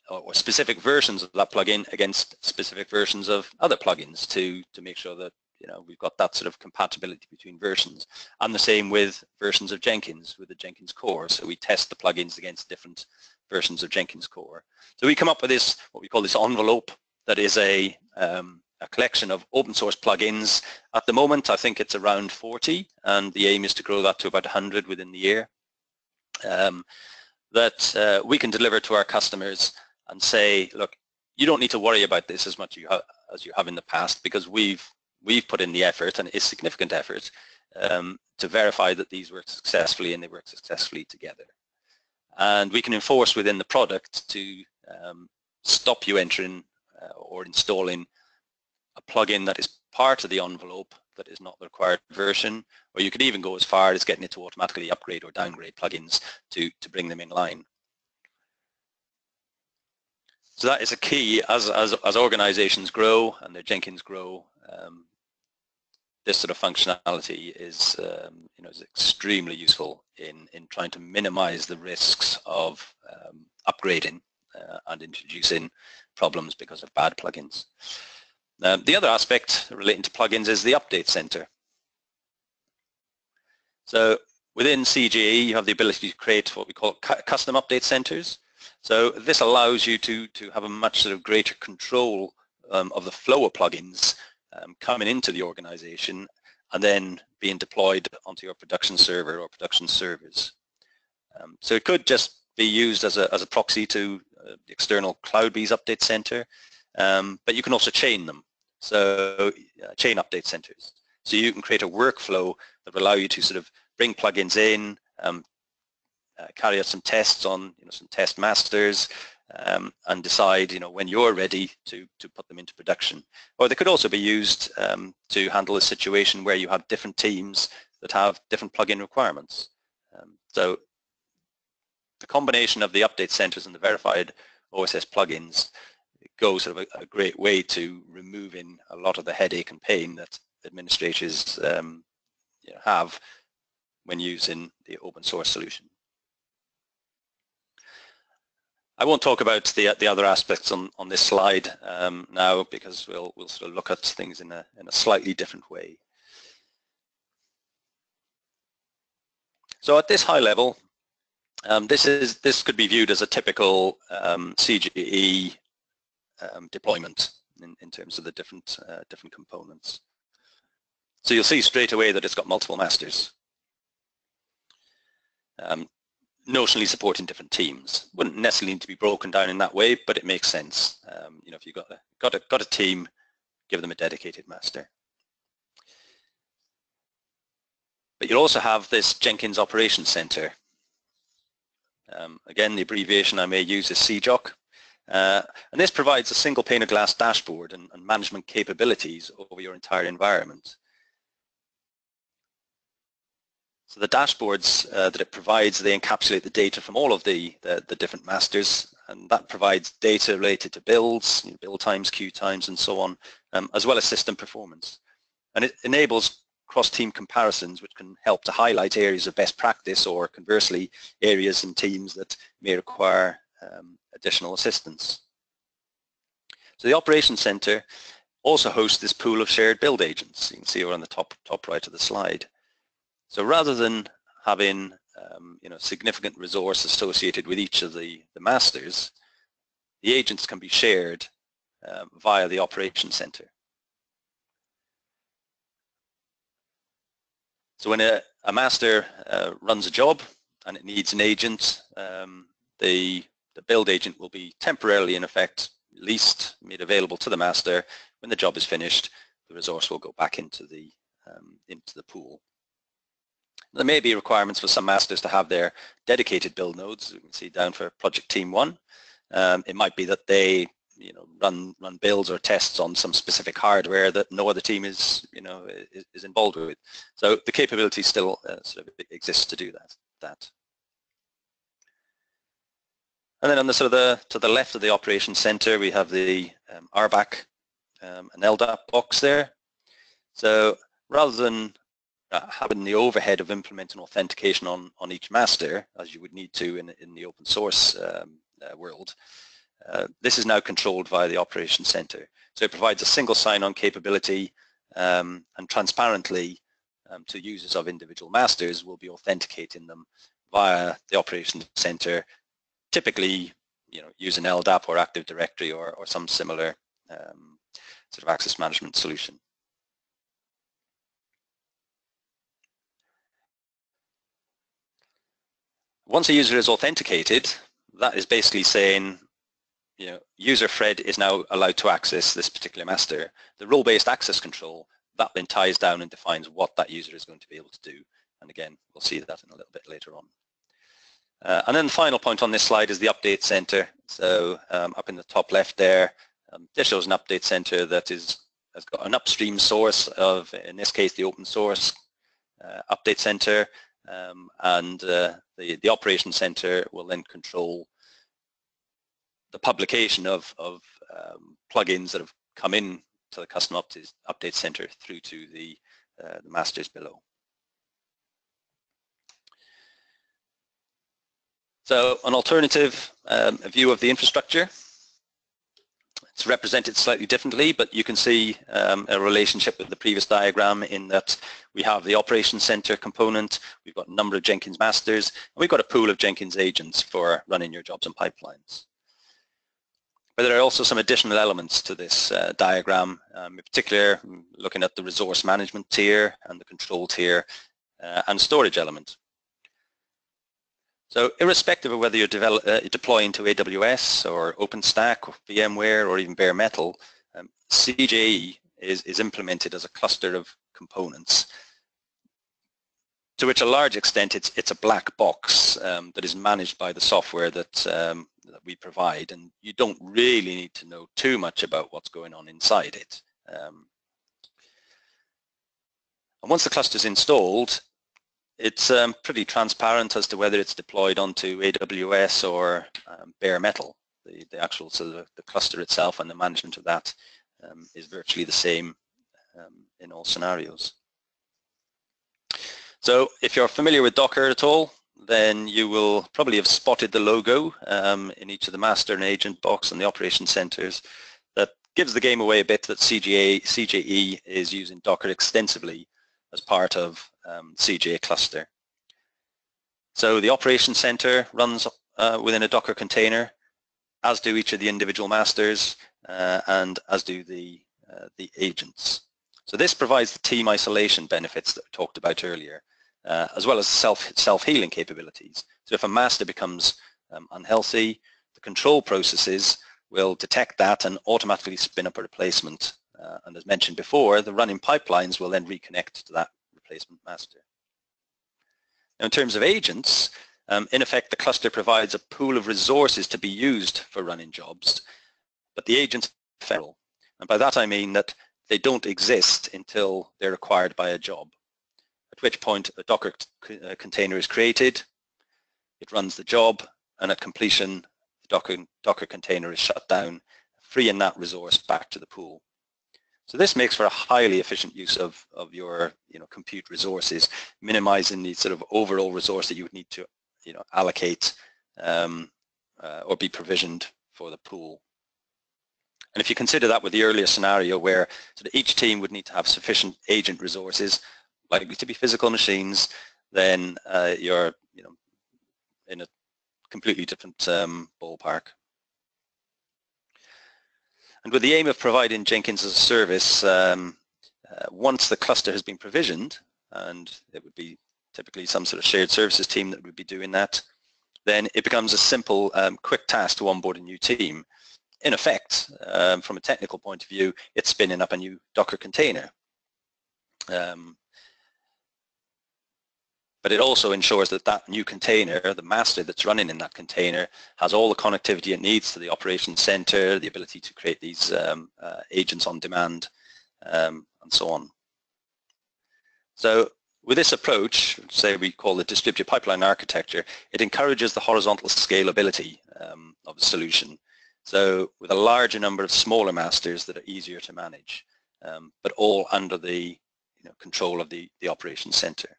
or specific versions of that plugin against specific versions of other plugins to, to make sure that you know, we've got that sort of compatibility between versions. And the same with versions of Jenkins, with the Jenkins core. So we test the plugins against different versions of Jenkins core. So we come up with this, what we call this envelope, that is a, um, a collection of open source plugins. At the moment, I think it's around 40, and the aim is to grow that to about 100 within the year. Um, that uh, we can deliver to our customers and say, look, you don't need to worry about this as much you as you have in the past because we've we've put in the effort, and it's significant effort, um, to verify that these work successfully and they work successfully together. And we can enforce within the product to um, stop you entering uh, or installing a plugin that is part of the envelope that is not the required version, or you could even go as far as getting it to automatically upgrade or downgrade plugins to, to bring them in line. So that is a key as, as, as organizations grow and their Jenkins grow, um, this sort of functionality is, um, you know, is extremely useful in, in trying to minimize the risks of um, upgrading uh, and introducing problems because of bad plugins. Um, the other aspect relating to plugins is the update center. So within CJE, you have the ability to create what we call cu custom update centers. So this allows you to, to have a much sort of greater control um, of the flow of plugins um, coming into the organization and then being deployed onto your production server or production servers. Um, so it could just be used as a, as a proxy to uh, the external CloudBees update center, um, but you can also chain them. So uh, chain update centers. So you can create a workflow that will allow you to sort of bring plugins in, um, uh, carry out some tests on you know, some test masters, um, and decide, you know, when you're ready to, to put them into production. Or they could also be used um, to handle a situation where you have different teams that have different plugin requirements. Um, so the combination of the update centers and the verified OSS plugins goes sort of a, a great way to removing a lot of the headache and pain that administrators um, you know, have when using the open source solution. I won't talk about the the other aspects on on this slide um, now because we'll we'll sort of look at things in a in a slightly different way. So at this high level, um, this is this could be viewed as a typical um, CJE um, deployment in, in terms of the different uh, different components. So you'll see straight away that it's got multiple masters. Um, notionally supporting different teams. Wouldn't necessarily need to be broken down in that way, but it makes sense. Um, you know, if you've got a, got a, got a team, give them a dedicated master. But you'll also have this Jenkins Operations Center. Um, again, the abbreviation I may use is CJOC. Uh, and this provides a single pane of glass dashboard and, and management capabilities over your entire environment. So the dashboards uh, that it provides, they encapsulate the data from all of the, the, the different masters, and that provides data related to builds, you know, build times, queue times, and so on, um, as well as system performance. And it enables cross-team comparisons, which can help to highlight areas of best practice or conversely, areas and teams that may require um, additional assistance. So the Operations Center also hosts this pool of shared build agents. You can see over on the top, top right of the slide. So rather than having um, you know, significant resource associated with each of the, the masters, the agents can be shared um, via the operation center. So when a, a master uh, runs a job and it needs an agent, um, the, the build agent will be temporarily in effect leased, made available to the master. When the job is finished, the resource will go back into the, um, into the pool. There may be requirements for some masters to have their dedicated build nodes. You can see down for project team one. Um, it might be that they you know run run builds or tests on some specific hardware that no other team is you know is, is involved with. So the capability still uh, sort of exists to do that. That. And then on the sort of the to the left of the operations center, we have the um, RBAC um, and LDAP box there. So rather than having the overhead of implementing authentication on, on each master, as you would need to in, in the open source um, uh, world, Uh, this is now controlled via the Operations Center. So it provides a single sign-on capability um, and transparently um, to users of individual masters will be authenticating them via the Operations Center, typically you know, using LDAP or Active Directory or, or some similar um, sort of access management solution. Once a user is authenticated, that is basically saying, you know, user Fred is now allowed to access this particular master. The role-based access control, that then ties down and defines what that user is going to be able to do. And again, we'll see that in a little bit later on. Uh, and then the final point on this slide is the update center. So um, up in the top left there, um, this shows an update center that is has got an upstream source of, in this case, the open source uh, update center, um, and uh, the, the operation center will then control the publication of, of um, plugins that have come in to the custom update, update center through to the, uh, the masters below. So an alternative um, view of the infrastructure. It's represented slightly differently, but you can see um, a relationship with the previous diagram in that we have the operations center component, we've got a number of Jenkins masters, and we've got a pool of Jenkins agents for running your jobs and pipelines. But there are also some additional elements to this uh, diagram, um, in particular looking at the resource management tier and the control tier uh, and storage element. So irrespective of whether you're develop, uh, deploying to AWS or OpenStack or VMware or even bare metal, um, CJE is, is implemented as a cluster of components to which a large extent it's, it's a black box um, that is managed by the software that, um, that we provide and you don't really need to know too much about what's going on inside it. Um, and once the cluster is installed, it's um, pretty transparent as to whether it's deployed onto AWS or um, bare metal. The, the actual, so the, the, cluster itself and the management of that um, is virtually the same um, in all scenarios. So if you're familiar with Docker at all, then you will probably have spotted the logo um, in each of the master and agent box and the operation centers that gives the game away a bit that CGA, CJE is using Docker extensively as part of um, CJE cluster. So the operation center runs uh, within a Docker container, as do each of the individual masters, uh, and as do the, uh, the agents. So this provides the team isolation benefits that we talked about earlier, uh, as well as self, self-healing capabilities. So if a master becomes um, unhealthy, the control processes will detect that and automatically spin up a replacement. Uh, and as mentioned before, the running pipelines will then reconnect to that replacement master. Now in terms of agents, um, in effect the cluster provides a pool of resources to be used for running jobs, but the agents are ephemeral. And by that I mean that they don't exist until they're required by a job, at which point a Docker uh, container is created, it runs the job, and at completion the Docker, Docker container is shut down, freeing that resource back to the pool. So this makes for a highly efficient use of, of your you know, compute resources, minimizing the sort of overall resource that you would need to you know, allocate um, uh, or be provisioned for the pool. And if you consider that with the earlier scenario where sort of each team would need to have sufficient agent resources, likely to be physical machines, then uh, you're you know, in a completely different um, ballpark. And with the aim of providing Jenkins as a service, um, uh, once the cluster has been provisioned, and it would be typically some sort of shared services team that would be doing that, then it becomes a simple, um, quick task to onboard a new team. In effect, um, from a technical point of view, it's spinning up a new Docker container. Um, but it also ensures that that new container, the master that's running in that container, has all the connectivity it needs to the operations center, the ability to create these um, uh, agents on demand, um, and so on. So with this approach, say we call it distributed pipeline architecture, it encourages the horizontal scalability um, of the solution. So with a larger number of smaller masters that are easier to manage, um, but all under the you know, control of the, the operations center.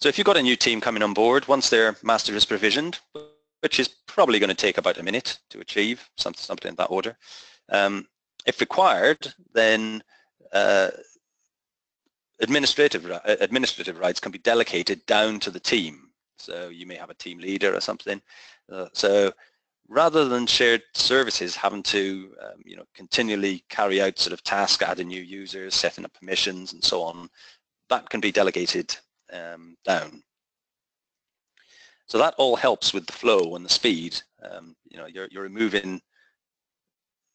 So if you've got a new team coming on board, once their master is provisioned, which is probably going to take about a minute to achieve, something, something in that order. Um, if required, then uh, administrative, administrative rights can be delegated down to the team. So you may have a team leader or something. Uh, so rather than shared services having to um, you know continually carry out sort of tasks, adding new users, setting up permissions and so on, that can be delegated um, down. So that all helps with the flow and the speed. Um, you know, you're, you're removing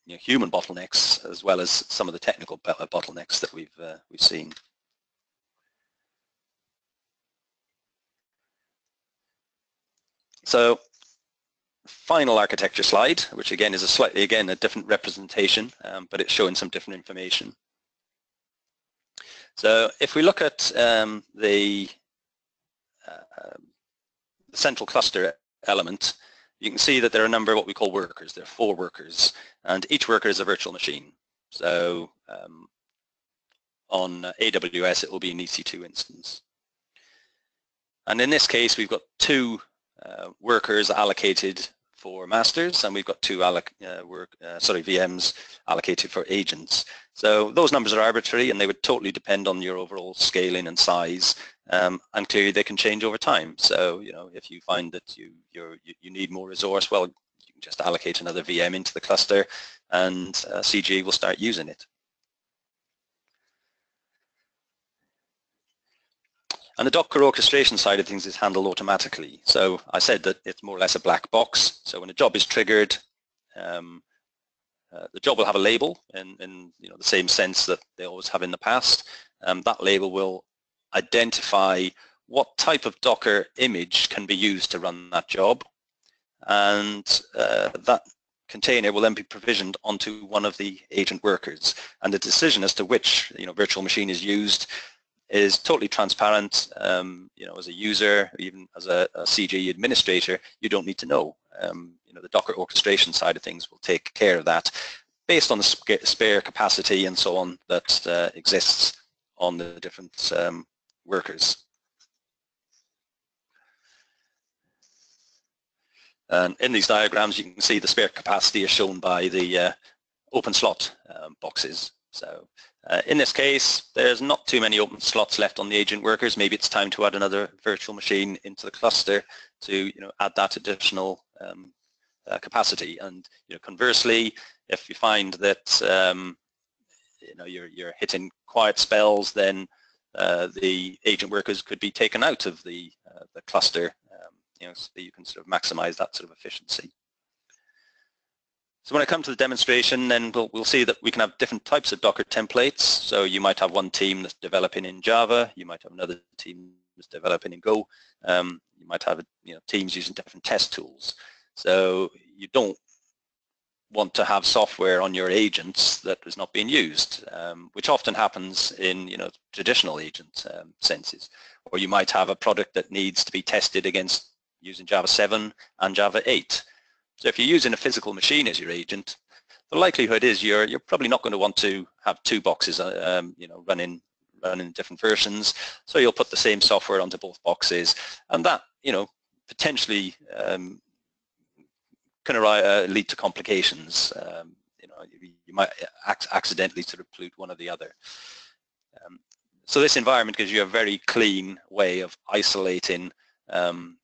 you know, human bottlenecks as well as some of the technical bottlenecks that we've uh, we've seen. So final architecture slide, which again is a slightly, again, a different representation, um, but it's showing some different information. So if we look at um, the uh, central cluster element, you can see that there are a number of what we call workers. There are four workers, and each worker is a virtual machine. So um, on AWS, it will be an EC2 instance. And in this case, we've got two uh, workers allocated for masters, and we've got two alloc uh, work, uh, sorry, VMs allocated for agents. So those numbers are arbitrary, and they would totally depend on your overall scaling and size. Um, and clearly, they can change over time. So you know, if you find that you you you need more resource, well, you can just allocate another VM into the cluster, and uh, CJE will start using it. And the Docker orchestration side of things is handled automatically. So I said that it's more or less a black box. So when a job is triggered, um, uh, the job will have a label in, in, you know, the same sense that they always have in the past. Um, that label will identify what type of Docker image can be used to run that job. And uh, that container will then be provisioned onto one of the agent workers. And the decision as to which you know, virtual machine is used is totally transparent. Um, you know, as a user, even as a, a, CJE administrator, you don't need to know. Um, you know, the Docker orchestration side of things will take care of that based on the spare capacity and so on that uh, exists on the different um, workers. And in these diagrams, you can see the spare capacity is shown by the uh, open slot um, boxes. So uh, in this case, there's not too many open slots left on the agent workers. Maybe it's time to add another virtual machine into the cluster to you know, add that additional um, uh, capacity. And you know, conversely, if you find that um, you know, you're, you're hitting quiet spells, then uh, the agent workers could be taken out of the, uh, the cluster um, you know, so that you can sort of maximize that sort of efficiency. So when I come to the demonstration, then we'll, we'll, see that we can have different types of Docker templates. So you might have one team that's developing in Java. You might have another team that's developing in Go. Um, you might have you know, teams using different test tools. So you don't want to have software on your agents that is not being used, um, which often happens in you know traditional agent um, senses. Or you might have a product that needs to be tested against using Java 7 and Java 8. So if you're using a physical machine as your agent, the likelihood is you're you're probably not going to want to have two boxes, uh, um, you know, running running different versions. So you'll put the same software onto both boxes, and that you know potentially um, can uh, lead to complications. Um, you know, you, you might ac accidentally sort of pollute one or the other. Um, so this environment gives you a very clean way of isolating um,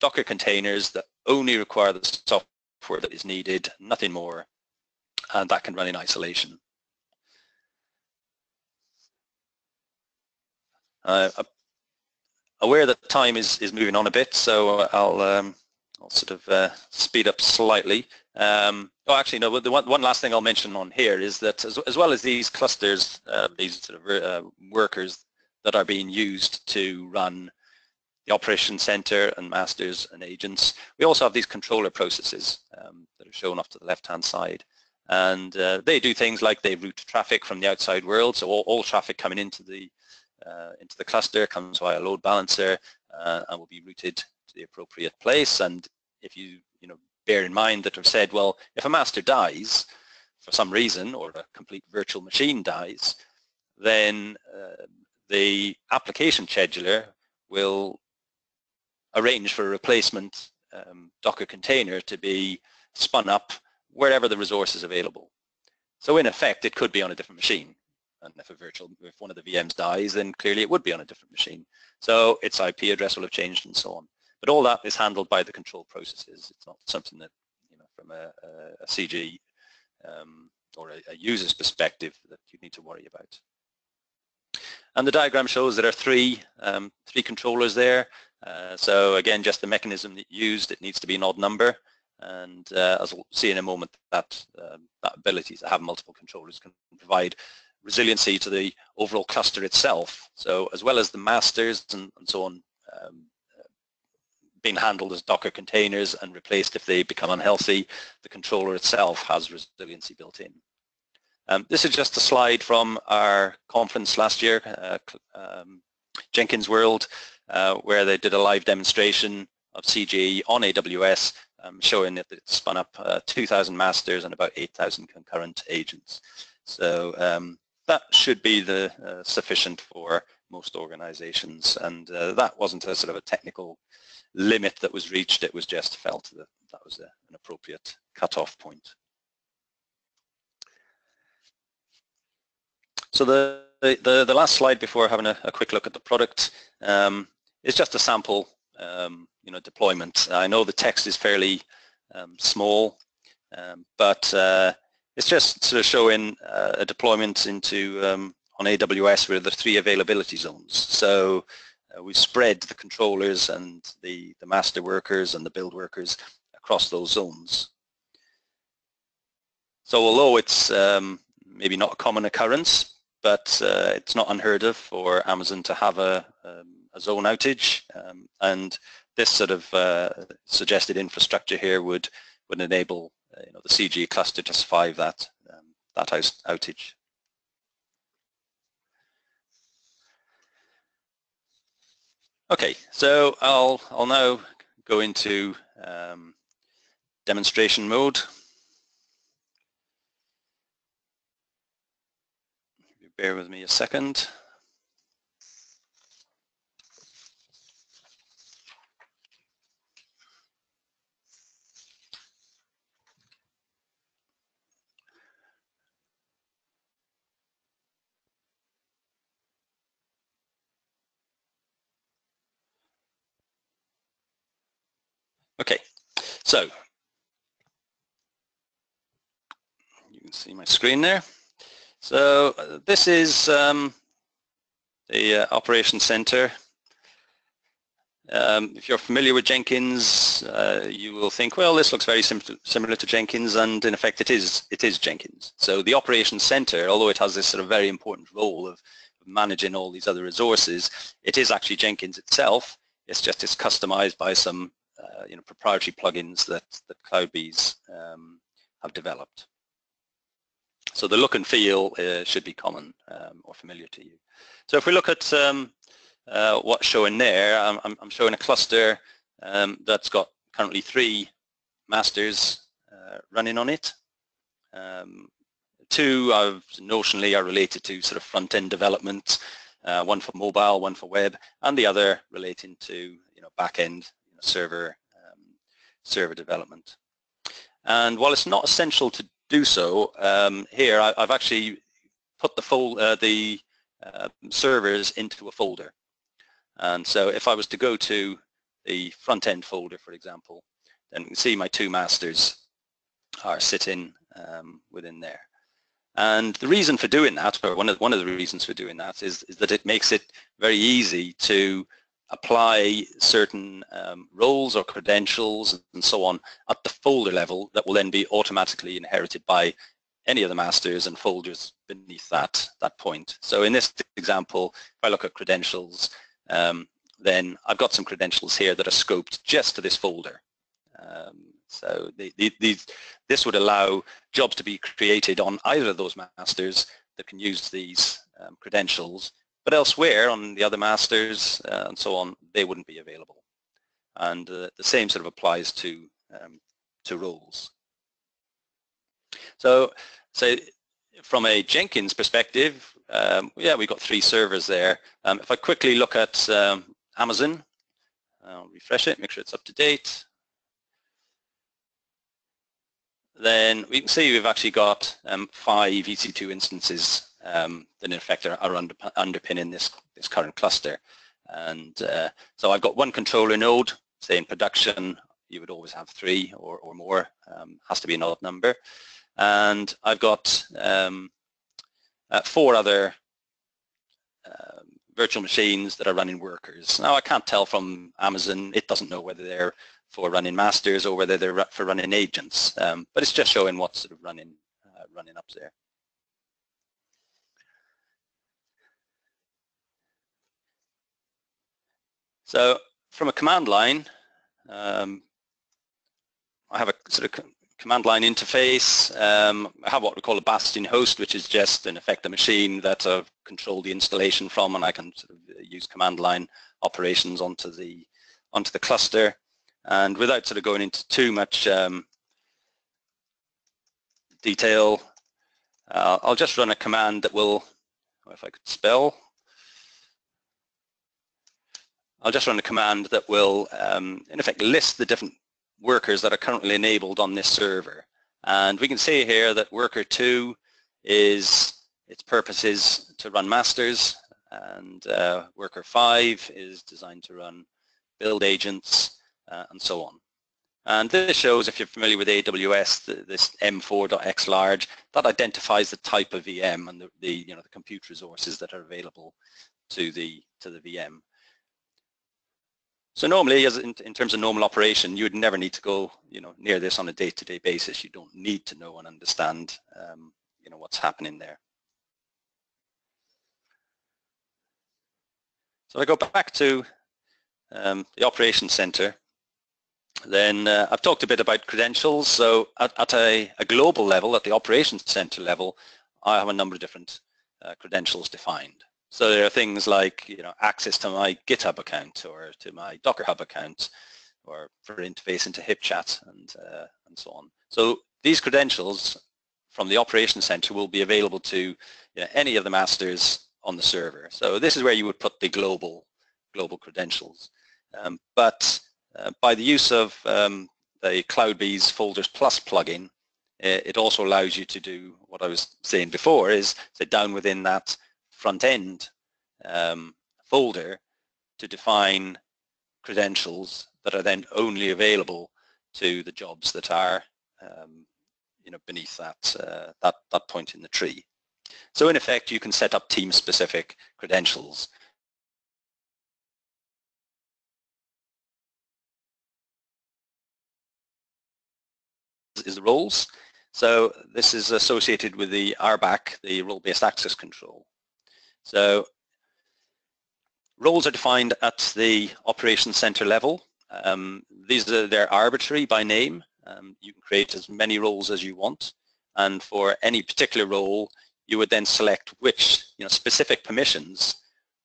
Docker containers that only require the software that is needed, nothing more, and that can run in isolation. Uh, aware that time is, is moving on a bit, so I'll, um, I'll sort of uh, speed up slightly. Um, oh, actually, no, the one, one last thing I'll mention on here is that as, as well as these clusters, uh, these sort of uh, workers that are being used to run the operation center and masters and agents. We also have these controller processes um, that are shown off to the left-hand side. And uh, they do things like they route traffic from the outside world. So all, all traffic coming into the uh, into the cluster comes via a load balancer uh, and will be routed to the appropriate place. And if you you know bear in mind that I've said, well, if a master dies for some reason or a complete virtual machine dies, then uh, the application scheduler will arrange for a replacement um, Docker container to be spun up wherever the resource is available. So in effect, it could be on a different machine. And if a virtual, if one of the VMs dies, then clearly it would be on a different machine. So its IP address will have changed and so on. But all that is handled by the control processes. It's not something that, you know, from a, a, CJE um, or a, a user's perspective that you need to worry about. And the diagram shows there are three, um, three controllers there. Uh, so again, just the mechanism that used, it needs to be an odd number. And uh, as we'll see in a moment, that, um, that ability to have multiple controllers can provide resiliency to the overall cluster itself. So as well as the masters and, and so on um, being handled as Docker containers and replaced if they become unhealthy, the controller itself has resiliency built in. Um, this is just a slide from our conference last year, uh, um, Jenkins World, uh, where they did a live demonstration of CJE on AWS, um, showing that it spun up uh, 2,000 masters and about 8,000 concurrent agents. So um, that should be the uh, sufficient for most organizations, and uh, that wasn't a sort of a technical limit that was reached. It was just felt that that was a, an appropriate cutoff point. So the, the, the last slide before having a, a quick look at the product um, is just a sample um, you know, deployment. I know the text is fairly um, small, um, but uh, it's just sort of showing uh, a deployment into um, on AWS where the three availability zones. So uh, we've spread the controllers and the, the master workers and the build workers across those zones. So although it's um, maybe not a common occurrence, but uh, it's not unheard of for Amazon to have a, um, a zone outage. Um, and this sort of uh, suggested infrastructure here would, would enable uh, you know, the CJE cluster to survive that, um, that outage. Okay, so I'll, I'll now go into um, demonstration mode. Bear with me a second. Okay, so you can see my screen there. So uh, this is um, the uh, operation center. Um, if you're familiar with Jenkins, uh, you will think, well, this looks very sim similar to Jenkins, and in effect, it is. It is Jenkins. So the operations center, although it has this sort of very important role of managing all these other resources, it is actually Jenkins itself. It's just it's customized by some uh, you know, proprietary plugins that, that CloudBees um, have developed. So the look and feel uh, should be common um, or familiar to you. So if we look at um, uh, what's showing there, I'm, I'm showing a cluster um, that's got currently three masters uh, running on it. Um, two of notionally are related to sort of front-end development, uh, one for mobile, one for web, and the other relating to you know back-end server um, server development. And while it's not essential to do so, um, here I, have actually put the, fol uh, the uh, servers into a folder. And so if I was to go to the front-end folder, for example, then you can see my two masters are sitting um, within there. And the reason for doing that, or one of, one of the reasons for doing that, is, is that it makes it very easy to apply certain um, roles or credentials and so on at the folder level that will then be automatically inherited by any of the masters and folders beneath that, that point. So in this example, if I look at credentials, um, then I've got some credentials here that are scoped just to this folder. Um, so the, the, the, this would allow jobs to be created on either of those masters that can use these um, credentials but elsewhere on the other masters uh, and so on, they wouldn't be available. And uh, the same sort of applies to, um, to roles. So, so from a Jenkins perspective, um, yeah, we've got three servers there. Um, if I quickly look at um, Amazon, I'll refresh it, make sure it's up to date. then we can see we've actually got um, five EC2 instances um, that in effect are, are under, underpinning this, this current cluster. And uh, so I've got one controller node, say in production, you would always have three or, or more, um, has to be an odd number. And I've got um, uh, four other uh, virtual machines that are running workers. Now I can't tell from Amazon, it doesn't know whether they're for running masters or whether they're for running agents, um, but it's just showing what's sort of running, uh, running up there. So from a command line, um, I have a sort of command line interface. Um, I have what we call a Bastion host, which is just in effect a machine that I control the installation from, and I can sort of use command line operations onto the onto the cluster. And without sort of going into too much um, detail, uh, I'll just run a command that will, if I could spell, I'll just run a command that will, um, in effect, list the different workers that are currently enabled on this server. And we can see here that worker 2 is, its purpose is to run masters, and uh, worker 5 is designed to run build agents, uh, and so on. And this shows, if you're familiar with AWS, this m4.xlarge, that identifies the type of VM and the, the, you know, the compute resources that are available to the, to the VM. So normally, as in, in, terms of normal operation, you would never need to go, you know, near this on a day-to-day -day basis. You don't need to know and understand, um, you know, what's happening there. So I go back to um, the operations center. Then uh, I've talked a bit about credentials. So at, at a, a, global level, at the operations center level, I have a number of different uh, credentials defined. So there are things like, you know, access to my GitHub account or to my Docker Hub account or for interface into HipChat and, uh, and so on. So these credentials from the operations center will be available to you know, any of the masters on the server. So this is where you would put the global global credentials. Um, but uh, by the use of um, the CloudBees Folders Plus plugin, it also allows you to do what I was saying before is sit down within that front end um, folder to define credentials that are then only available to the jobs that are um, you know beneath that uh, that that point in the tree. So in effect you can set up team specific credentials is the roles. So this is associated with the RBAC, the role-based access control. So roles are defined at the operations center level. Um, these are they're arbitrary by name. Um, you can create as many roles as you want, and for any particular role, you would then select which you know specific permissions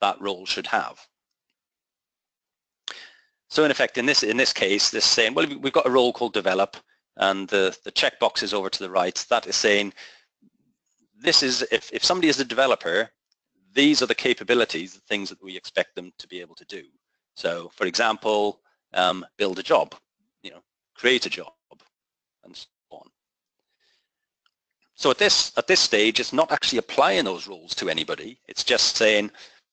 that role should have. So in effect, in this in this case, this saying, well, we've got a role called develop, and the, the checkbox is over to the right. That is saying this is, if, if somebody is a developer, these are the capabilities, the things that we expect them to be able to do. So for example, um, build a job, you know, create a job, and so on. So at this, at this stage, it's not actually applying those rules to anybody. It's just saying,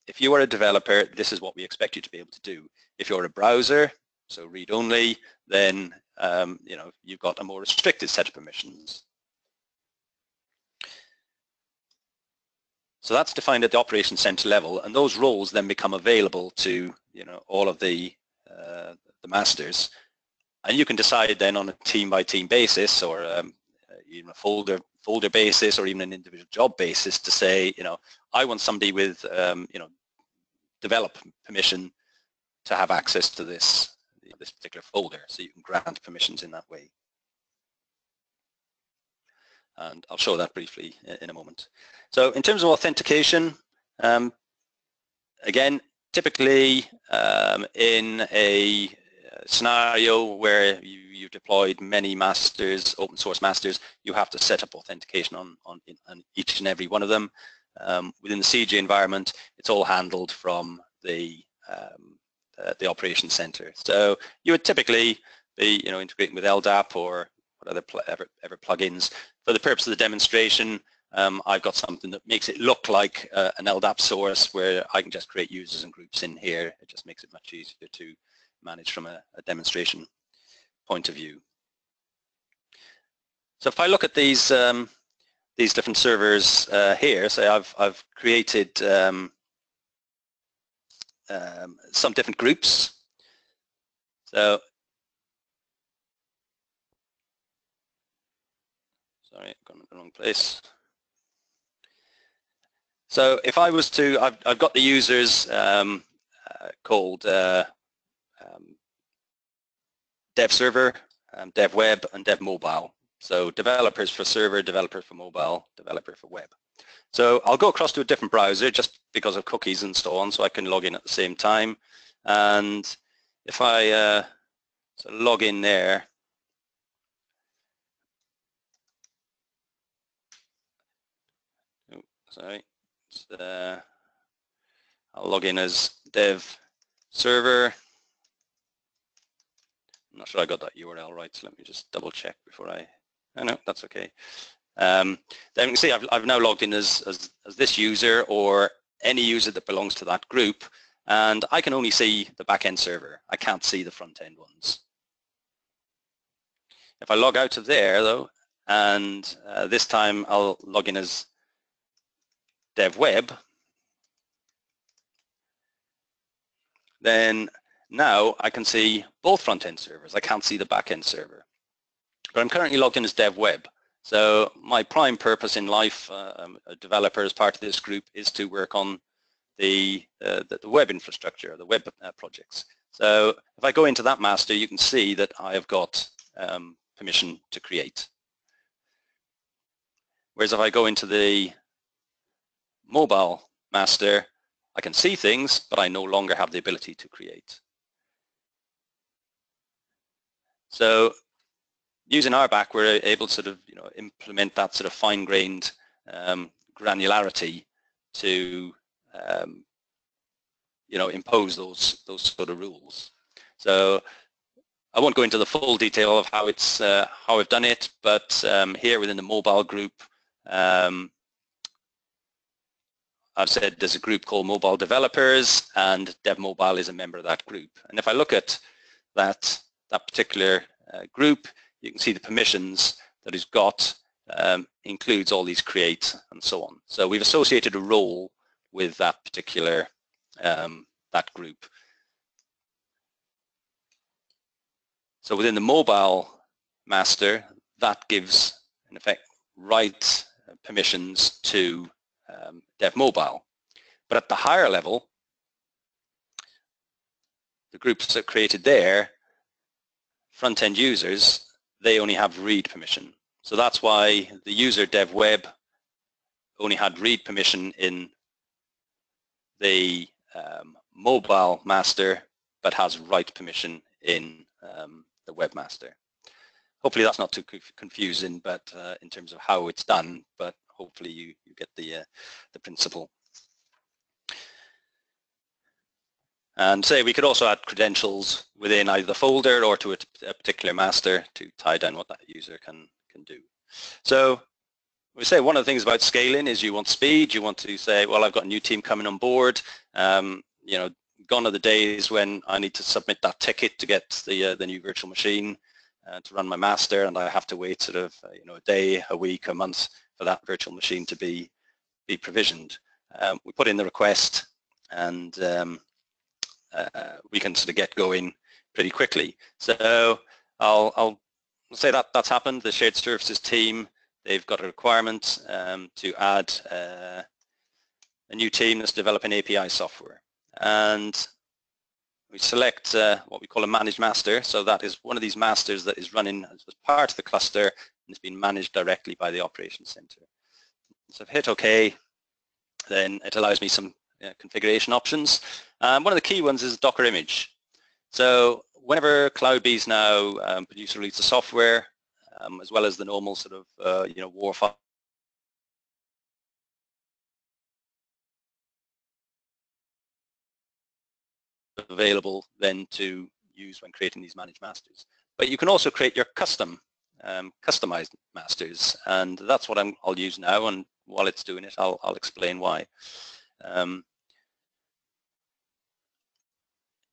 if you are a developer, this is what we expect you to be able to do. If you're a browser, so read-only, then um, you know, you've got a more restricted set of permissions. So that's defined at the operations center level, and those roles then become available to you know all of the uh, the masters, and you can decide then on a team by team basis or um, even a folder folder basis or even an individual job basis to say you know I want somebody with um, you know develop permission to have access to this this particular folder. So you can grant permissions in that way. And I'll show that briefly in a moment. So in terms of authentication, um, again, typically um, in a uh, scenario where you, you've deployed many masters, open source masters, you have to set up authentication on, on, on each and every one of them. Um, within the CJE environment, it's all handled from the um, uh, the operations center. So you would typically be, you know, integrating with LDAP or what other ever, ever plugins. For the purpose of the demonstration, um, I've got something that makes it look like uh, an LDAP source where I can just create users and groups in here. It just makes it much easier to manage from a, a demonstration point of view. So if I look at these um, these different servers uh, here, say I've I've created um, um, some different groups. So sorry, gone in the wrong place. So if I was to, I've, I've got the users um, uh, called uh, um, dev server, um, dev web, and dev mobile. So developers for server, developer for mobile, developer for web. So I'll go across to a different browser just because of cookies and so on, so I can log in at the same time. And if I uh, so log in there, sorry, uh, I'll log in as dev server. I'm not sure I got that URL right, so let me just double check before I, oh no, that's okay. Um, then you can see I've, I've now logged in as, as, as, this user or any user that belongs to that group and I can only see the backend server. I can't see the front-end ones. If I log out of there though, and uh, this time I'll log in as dev web, then now I can see both front-end servers. I can't see the back-end server. But I'm currently logged in as dev web. So my prime purpose in life, uh, um, a developer as part of this group, is to work on the, uh, the, the, web infrastructure, the web uh, projects. So if I go into that master, you can see that I have got um, permission to create. Whereas if I go into the mobile master, I can see things, but I no longer have the ability to create. So using RBAC, we're able to sort of you know implement that sort of fine-grained um, granularity to um, you know impose those those sort of rules. So I won't go into the full detail of how it's uh, how I've done it, but um, here within the mobile group, um, I've said there's a group called mobile developers and DevMobile is a member of that group. And if I look at that, that particular uh, group, you can see the permissions that it's got um, includes all these create and so on. So we've associated a role with that particular, um, that group. So within the mobile master, that gives, in effect, write permissions to um, Dev Mobile. But at the higher level, the groups that created there, front-end users, they only have read permission. So that's why the user dev web only had read permission in the um, mobile master, but has write permission in um, the webmaster. Hopefully that's not too confusing, but uh, in terms of how it's done, but hopefully you, you get the, uh, the principle. And say we could also add credentials within either the folder or to a, a, particular master to tie down what that user can, can do. So we say one of the things about scaling is you want speed. You want to say, well, I've got a new team coming on board. Um, you know, gone are the days when I need to submit that ticket to get the uh, the new virtual machine uh, to run my master, and I have to wait sort of uh, you know a day, a week, a month for that virtual machine to be be provisioned. Um, we put in the request and um, uh, we can sort of get going pretty quickly. So I'll, I'll say that that's happened. The shared services team, they've got a requirement um, to add uh, a new team that's developing API software. And we select uh, what we call a managed master. So that is one of these masters that is running as part of the cluster and it's being managed directly by the operations center. So if I hit OK, then it allows me some uh, configuration options. Um, one of the key ones is Docker image. So whenever CloudBees now um, produce release of software, um, as well as the normal sort of uh, you know war file available then to use when creating these managed masters. But you can also create your custom um, customized masters. And that's what i will use now. And while it's doing it, I'll, I'll explain why. Um,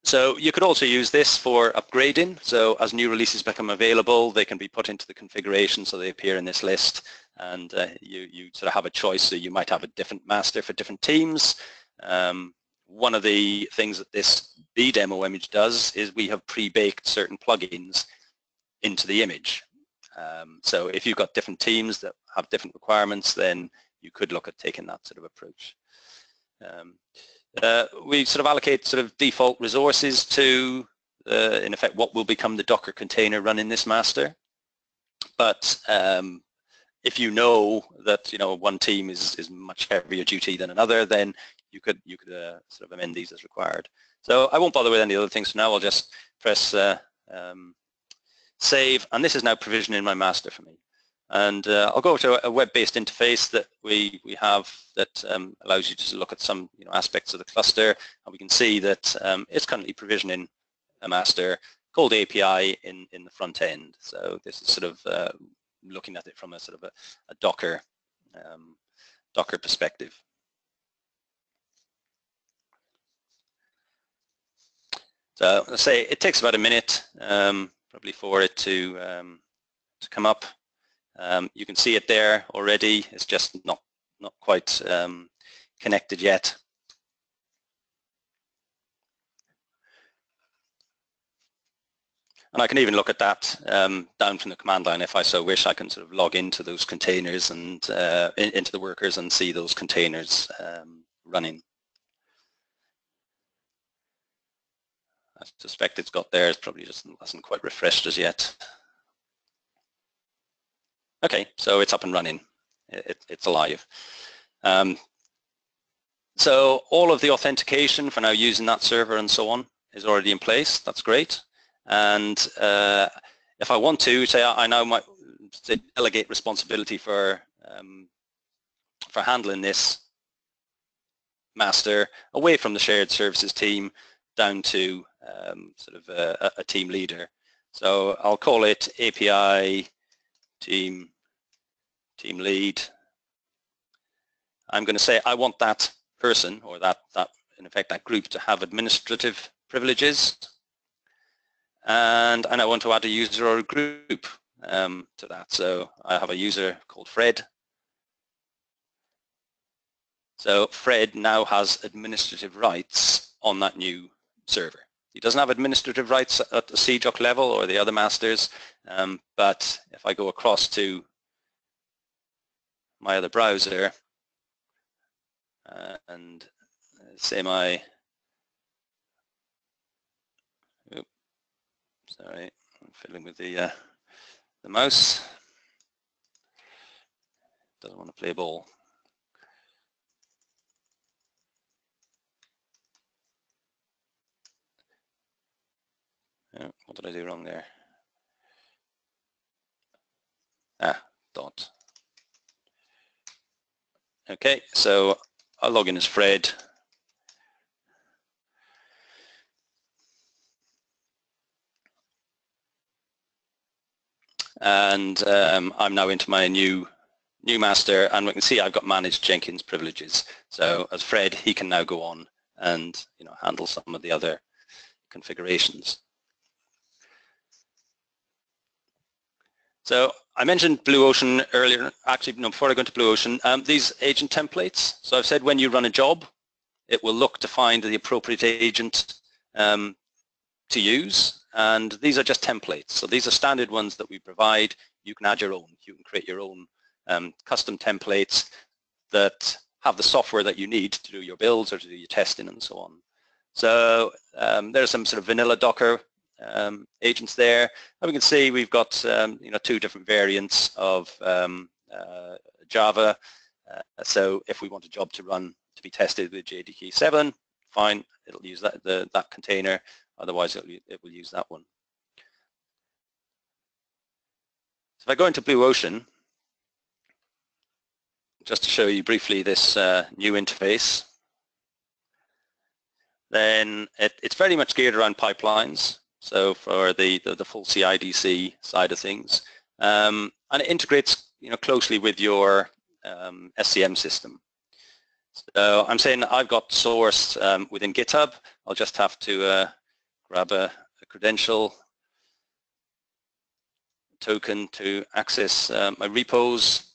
so you could also use this for upgrading. So as new releases become available, they can be put into the configuration so they appear in this list and uh, you, you sort of have a choice. So you might have a different master for different teams. Um, one of the things that this B demo image does is we have pre-baked certain plugins into the image. Um, so if you've got different teams that have different requirements, then you could look at taking that sort of approach. Um, uh, we sort of allocate sort of default resources to, uh, in effect, what will become the Docker container running this master. But um, if you know that you know one team is is much heavier duty than another, then you could you could uh, sort of amend these as required. So I won't bother with any other things for now. I'll just press uh, um, save, and this is now provisioning my master for me. And uh, I'll go to a web-based interface that we, we have that um, allows you to look at some you know, aspects of the cluster. And we can see that um, it's currently provisioning a master called API in, in the front end. So this is sort of uh, looking at it from a sort of a, a Docker, um, Docker perspective. So let's say it takes about a minute um, probably for it to, um, to come up. Um, you can see it there already. It's just not not quite um, connected yet. And I can even look at that um, down from the command line if I so wish. I can sort of log into those containers and uh, in, into the workers and see those containers um, running. I suspect it's got there. It probably just hasn't quite refreshed as yet. Okay, so it's up and running. It, it's alive. Um, so all of the authentication for now using that server and so on is already in place. That's great. And uh, if I want to, say I now might delegate responsibility for um, for handling this master away from the shared services team down to um, sort of a, a, team leader. So I'll call it API team team lead. I'm going to say I want that person or that, that in effect that group to have administrative privileges and, and I want to add a user or a group um, to that. So I have a user called Fred. So Fred now has administrative rights on that new server. He doesn't have administrative rights at the CJOC level or the other masters, um, but if I go across to my other browser uh, and say my oops, sorry I'm fiddling with the uh, the mouse doesn't want to play ball What did I do wrong there? Ah, dot. Okay, so I'll log in as Fred. And um, I'm now into my new new master and we can see I've got managed Jenkins privileges. So as Fred, he can now go on and you know handle some of the other configurations. So I mentioned Blue Ocean earlier. Actually, no, before I go into Blue Ocean, um, these agent templates. So I've said when you run a job, it will look to find the appropriate agent um, to use. And these are just templates. So these are standard ones that we provide. You can add your own. You can create your own um, custom templates that have the software that you need to do your builds or to do your testing and so on. So um, there's some sort of vanilla Docker um, agents there. And we can see we've got um, you know two different variants of um, uh, Java. Uh, so if we want a job to run to be tested with JDK 7, fine, it'll use that the, that container. Otherwise, it will, it will use that one. So if I go into Blue Ocean, just to show you briefly this uh, new interface, then it, it's very much geared around pipelines. So for the, the, the full CIDC side of things, Um, and it integrates you know, closely with your um, SCM system. So I'm saying I've got source um, within GitHub. I'll just have to uh, grab a, a, credential token to access uh, my repos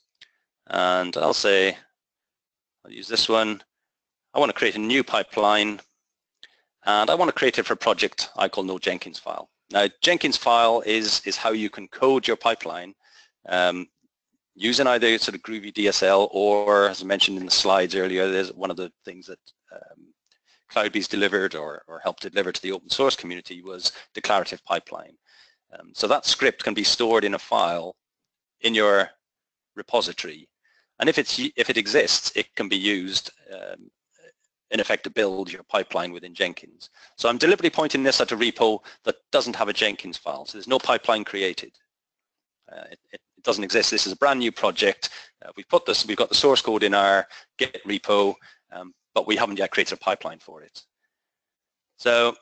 and I'll say I'll use this one. I want to create a new pipeline and I want to create it for a project I call no Jenkins file. Now Jenkins file is, is how you can code your pipeline um, using either sort of Groovy DSL or as I mentioned in the slides earlier, there's one of the things that um, CloudBees delivered or, or helped deliver to the open source community was declarative pipeline. Um, so that script can be stored in a file in your repository. And if, it's, if it exists, it can be used um, in effect to build your pipeline within Jenkins. So I'm deliberately pointing this at a repo that doesn't have a Jenkins file. So there's no pipeline created. Uh, it, it, doesn't exist. This is a brand new project. Uh, we put this, we've got the source code in our Git repo, um, but we haven't yet created a pipeline for it. So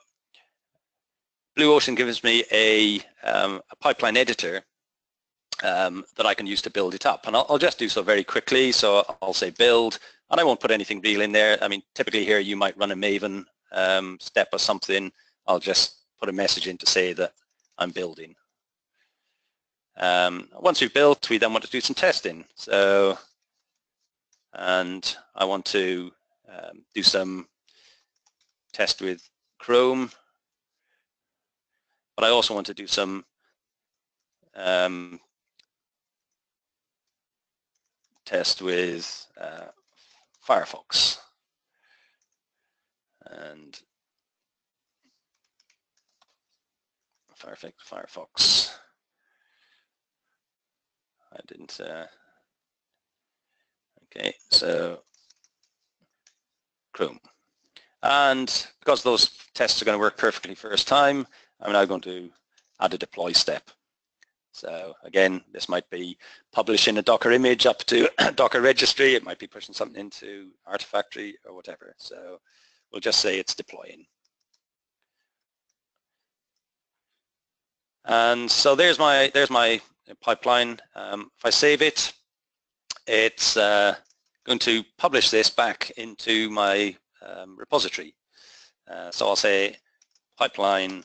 Blue Ocean gives me a, um, a pipeline editor um, that I can use to build it up. And I'll, I'll, just do so very quickly. So I'll say build, and I won't put anything real in there. I mean, typically here you might run a Maven um, step or something. I'll just put a message in to say that I'm building. Um, once we've built, we then want to do some testing. So, and I want to um, do some test with Chrome, but I also want to do some um, test with uh, Firefox. And Firefox, Firefox. I didn't, uh, okay, so Chrome. And because those tests are going to work perfectly first time, I'm now going to add a deploy step. So again, this might be publishing a Docker image up to *clears throat* Docker registry. It might be pushing something into Artifactory or whatever. So we'll just say it's deploying. And so there's my there's my pipeline. Um, if I save it, it's uh, going to publish this back into my um, repository. Uh, so I'll say pipeline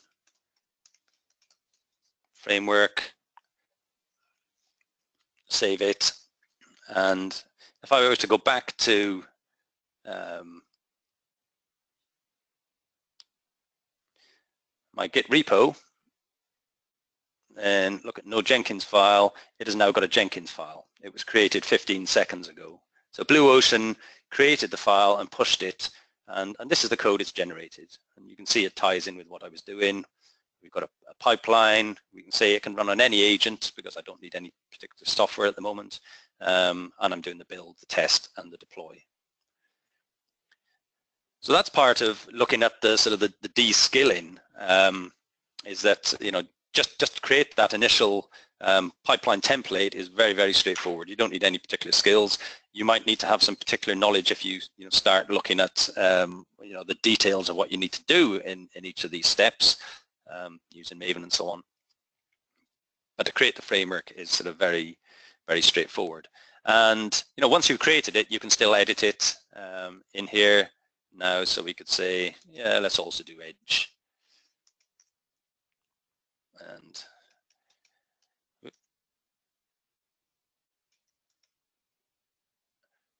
framework, save it, and if I were to go back to um, my Git repo, and look at no Jenkins file, it has now got a Jenkins file. It was created 15 seconds ago. So Blue Ocean created the file and pushed it, and, and this is the code it's generated. And you can see it ties in with what I was doing. We've got a, a pipeline. We can say it can run on any agent because I don't need any particular software at the moment. Um, and I'm doing the build, the test, and the deploy. So that's part of looking at the sort of the, the de-skilling um, is that, you know, just, just create that initial um, pipeline template is very, very straightforward. You don't need any particular skills. You might need to have some particular knowledge if you, you know, start looking at um, you know, the details of what you need to do in, in each of these steps um, using Maven and so on. But to create the framework is sort of very, very straightforward. And you know, once you've created it, you can still edit it um, in here now. So we could say, yeah, let's also do Edge. and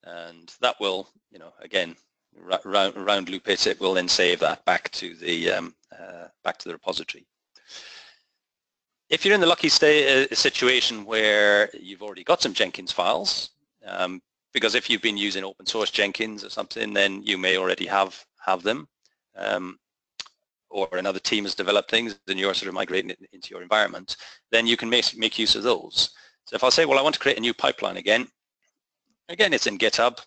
and that will, you know, again, round, round loop it, it will then save that back to the um, uh, back to the repository. If you're in the lucky uh, situation where you've already got some Jenkins files, um, because if you've been using open source Jenkins or something, then you may already have have them. Um, or another team has developed things and you're sort of migrating it into your environment, then you can make, make use of those. So if I say, well, I want to create a new pipeline again, again, it's in GitHub.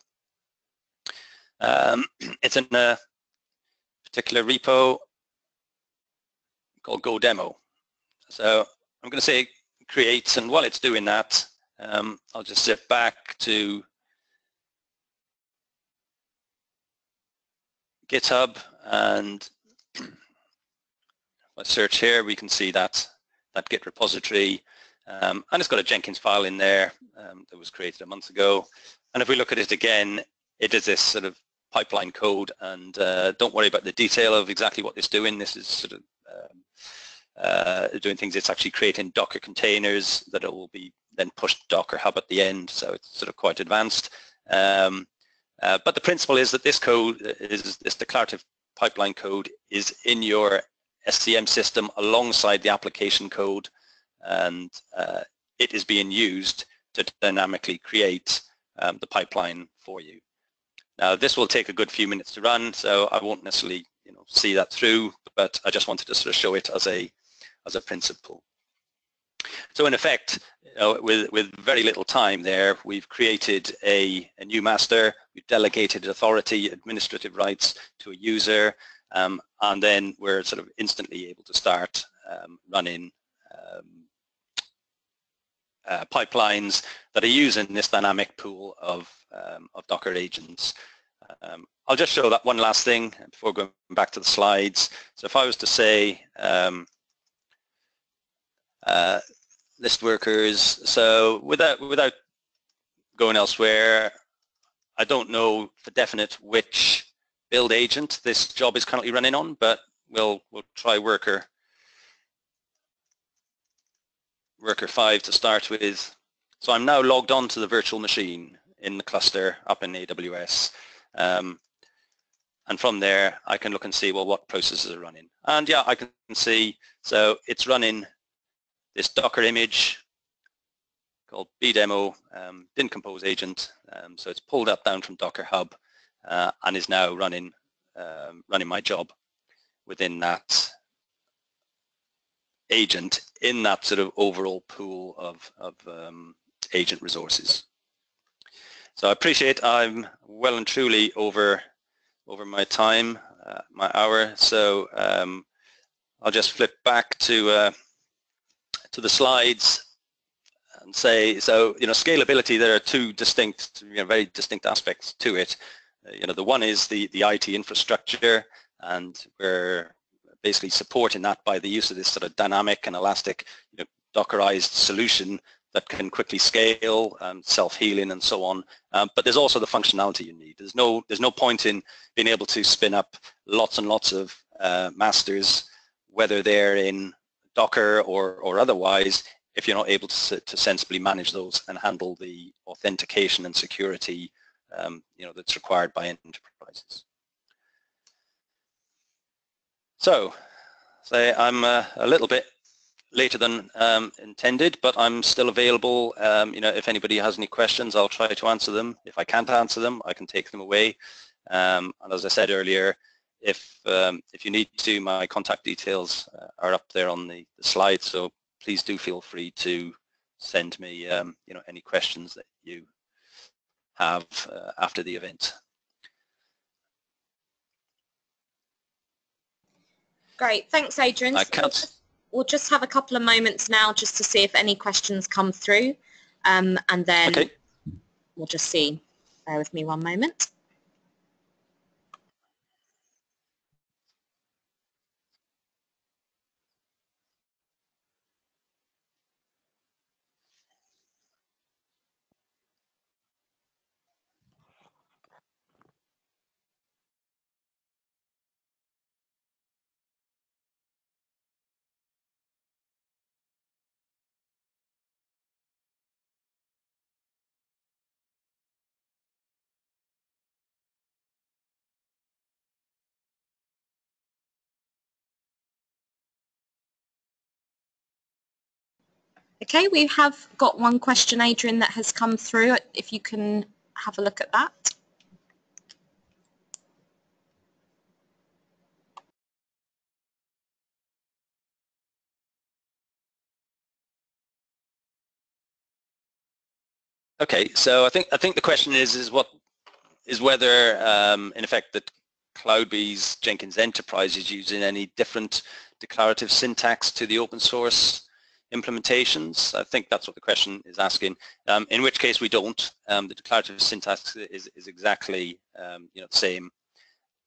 Um, *clears throat* it's in a particular repo called Go Demo. So I'm going to say create, and while it's doing that, um, I'll just zip back to GitHub and *clears throat* I search here, we can see that that Git repository. Um, and it's got a Jenkins file in there um, that was created a month ago. And if we look at it again, it is this sort of pipeline code and uh, don't worry about the detail of exactly what it's doing. This is sort of um, uh, doing things. It's actually creating Docker containers that will be then pushed Docker Hub at the end. So it's sort of quite advanced. Um, uh, but the principle is that this code is this declarative pipeline code is in your SCM system alongside the application code and uh, it is being used to dynamically create um, the pipeline for you. Now this will take a good few minutes to run so I won't necessarily you know, see that through but I just wanted to sort of show it as a, as a principle. So in effect, you know, with, with very little time there, we've created a, a new master, we've delegated authority, administrative rights to a user, um, and then we're sort of instantly able to start um, running um, uh, pipelines that are using this dynamic pool of, um, of Docker agents. Um, I'll just show that one last thing before going back to the slides. So if I was to say um, uh, list workers. So without without going elsewhere, I don't know for definite which build agent this job is currently running on, but we'll we'll try worker worker five to start with. So I'm now logged on to the virtual machine in the cluster up in AWS. Um, and from there I can look and see well what processes are running. And yeah, I can see so it's running this Docker image called bdemo um, didn't compose agent. Um, so it's pulled up down from Docker Hub uh, and is now running um, running my job within that agent in that sort of overall pool of, of um, agent resources. So I appreciate I'm well and truly over over my time, uh, my hour. So um, I'll just flip back to uh, to the slides and say, so, you know, scalability, there are two distinct, you know, very distinct aspects to it. Uh, you know, the one is the, the IT infrastructure and we're basically supporting that by the use of this sort of dynamic and elastic, you know, Dockerized solution that can quickly scale, um, self-healing and so on. Um, but there's also the functionality you need. There's no, there's no point in being able to spin up lots and lots of uh, masters, whether they're in Docker or, or otherwise, if you're not able to, to sensibly manage those and handle the authentication and security um, you know, that's required by enterprises. So, say I'm uh, a little bit later than um, intended, but I'm still available. Um, you know, if anybody has any questions, I'll try to answer them. If I can't answer them, I can take them away. Um, and as I said earlier, if um, if you need to, my contact details uh, are up there on the, the, slide. So please do feel free to send me um, you know any questions that you have uh, after the event. Great, thanks Adrian. I can't... We'll just have a couple of moments now just to see if any questions come through um, and then okay. we'll just see. Bear with me one moment. Okay, we have got one question, Adrian, that has come through. If you can have a look at that. Okay, so I think I think the question is is what is whether um, in effect that CloudBees Jenkins Enterprise is using any different declarative syntax to the open source implementations? I think that's what the question is asking. Um, in which case we don't. Um, the declarative syntax is, is exactly um, you know the same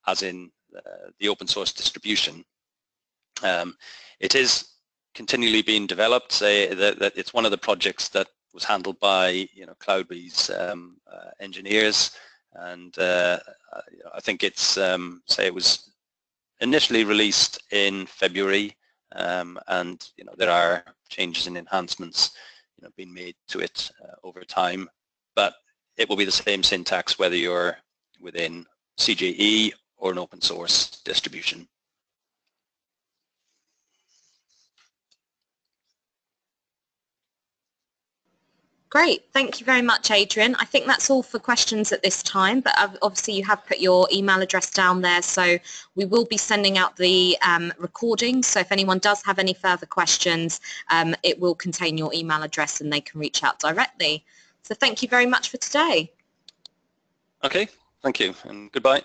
as in uh, the open source distribution. Um, it is continually being developed. Say that, that, it's one of the projects that was handled by you know CloudBees um, uh, engineers, and uh, I think it's um, say it was initially released in February, um, and you know there are changes and enhancements you know being made to it uh, over time, but it will be the same syntax whether you're within CJE or an open source distribution. Great. Thank you very much, Adrian. I think that's all for questions at this time, but obviously you have put your email address down there, so we will be sending out the um, recording. So if anyone does have any further questions, um, it will contain your email address and they can reach out directly. So thank you very much for today. Okay. Thank you and goodbye.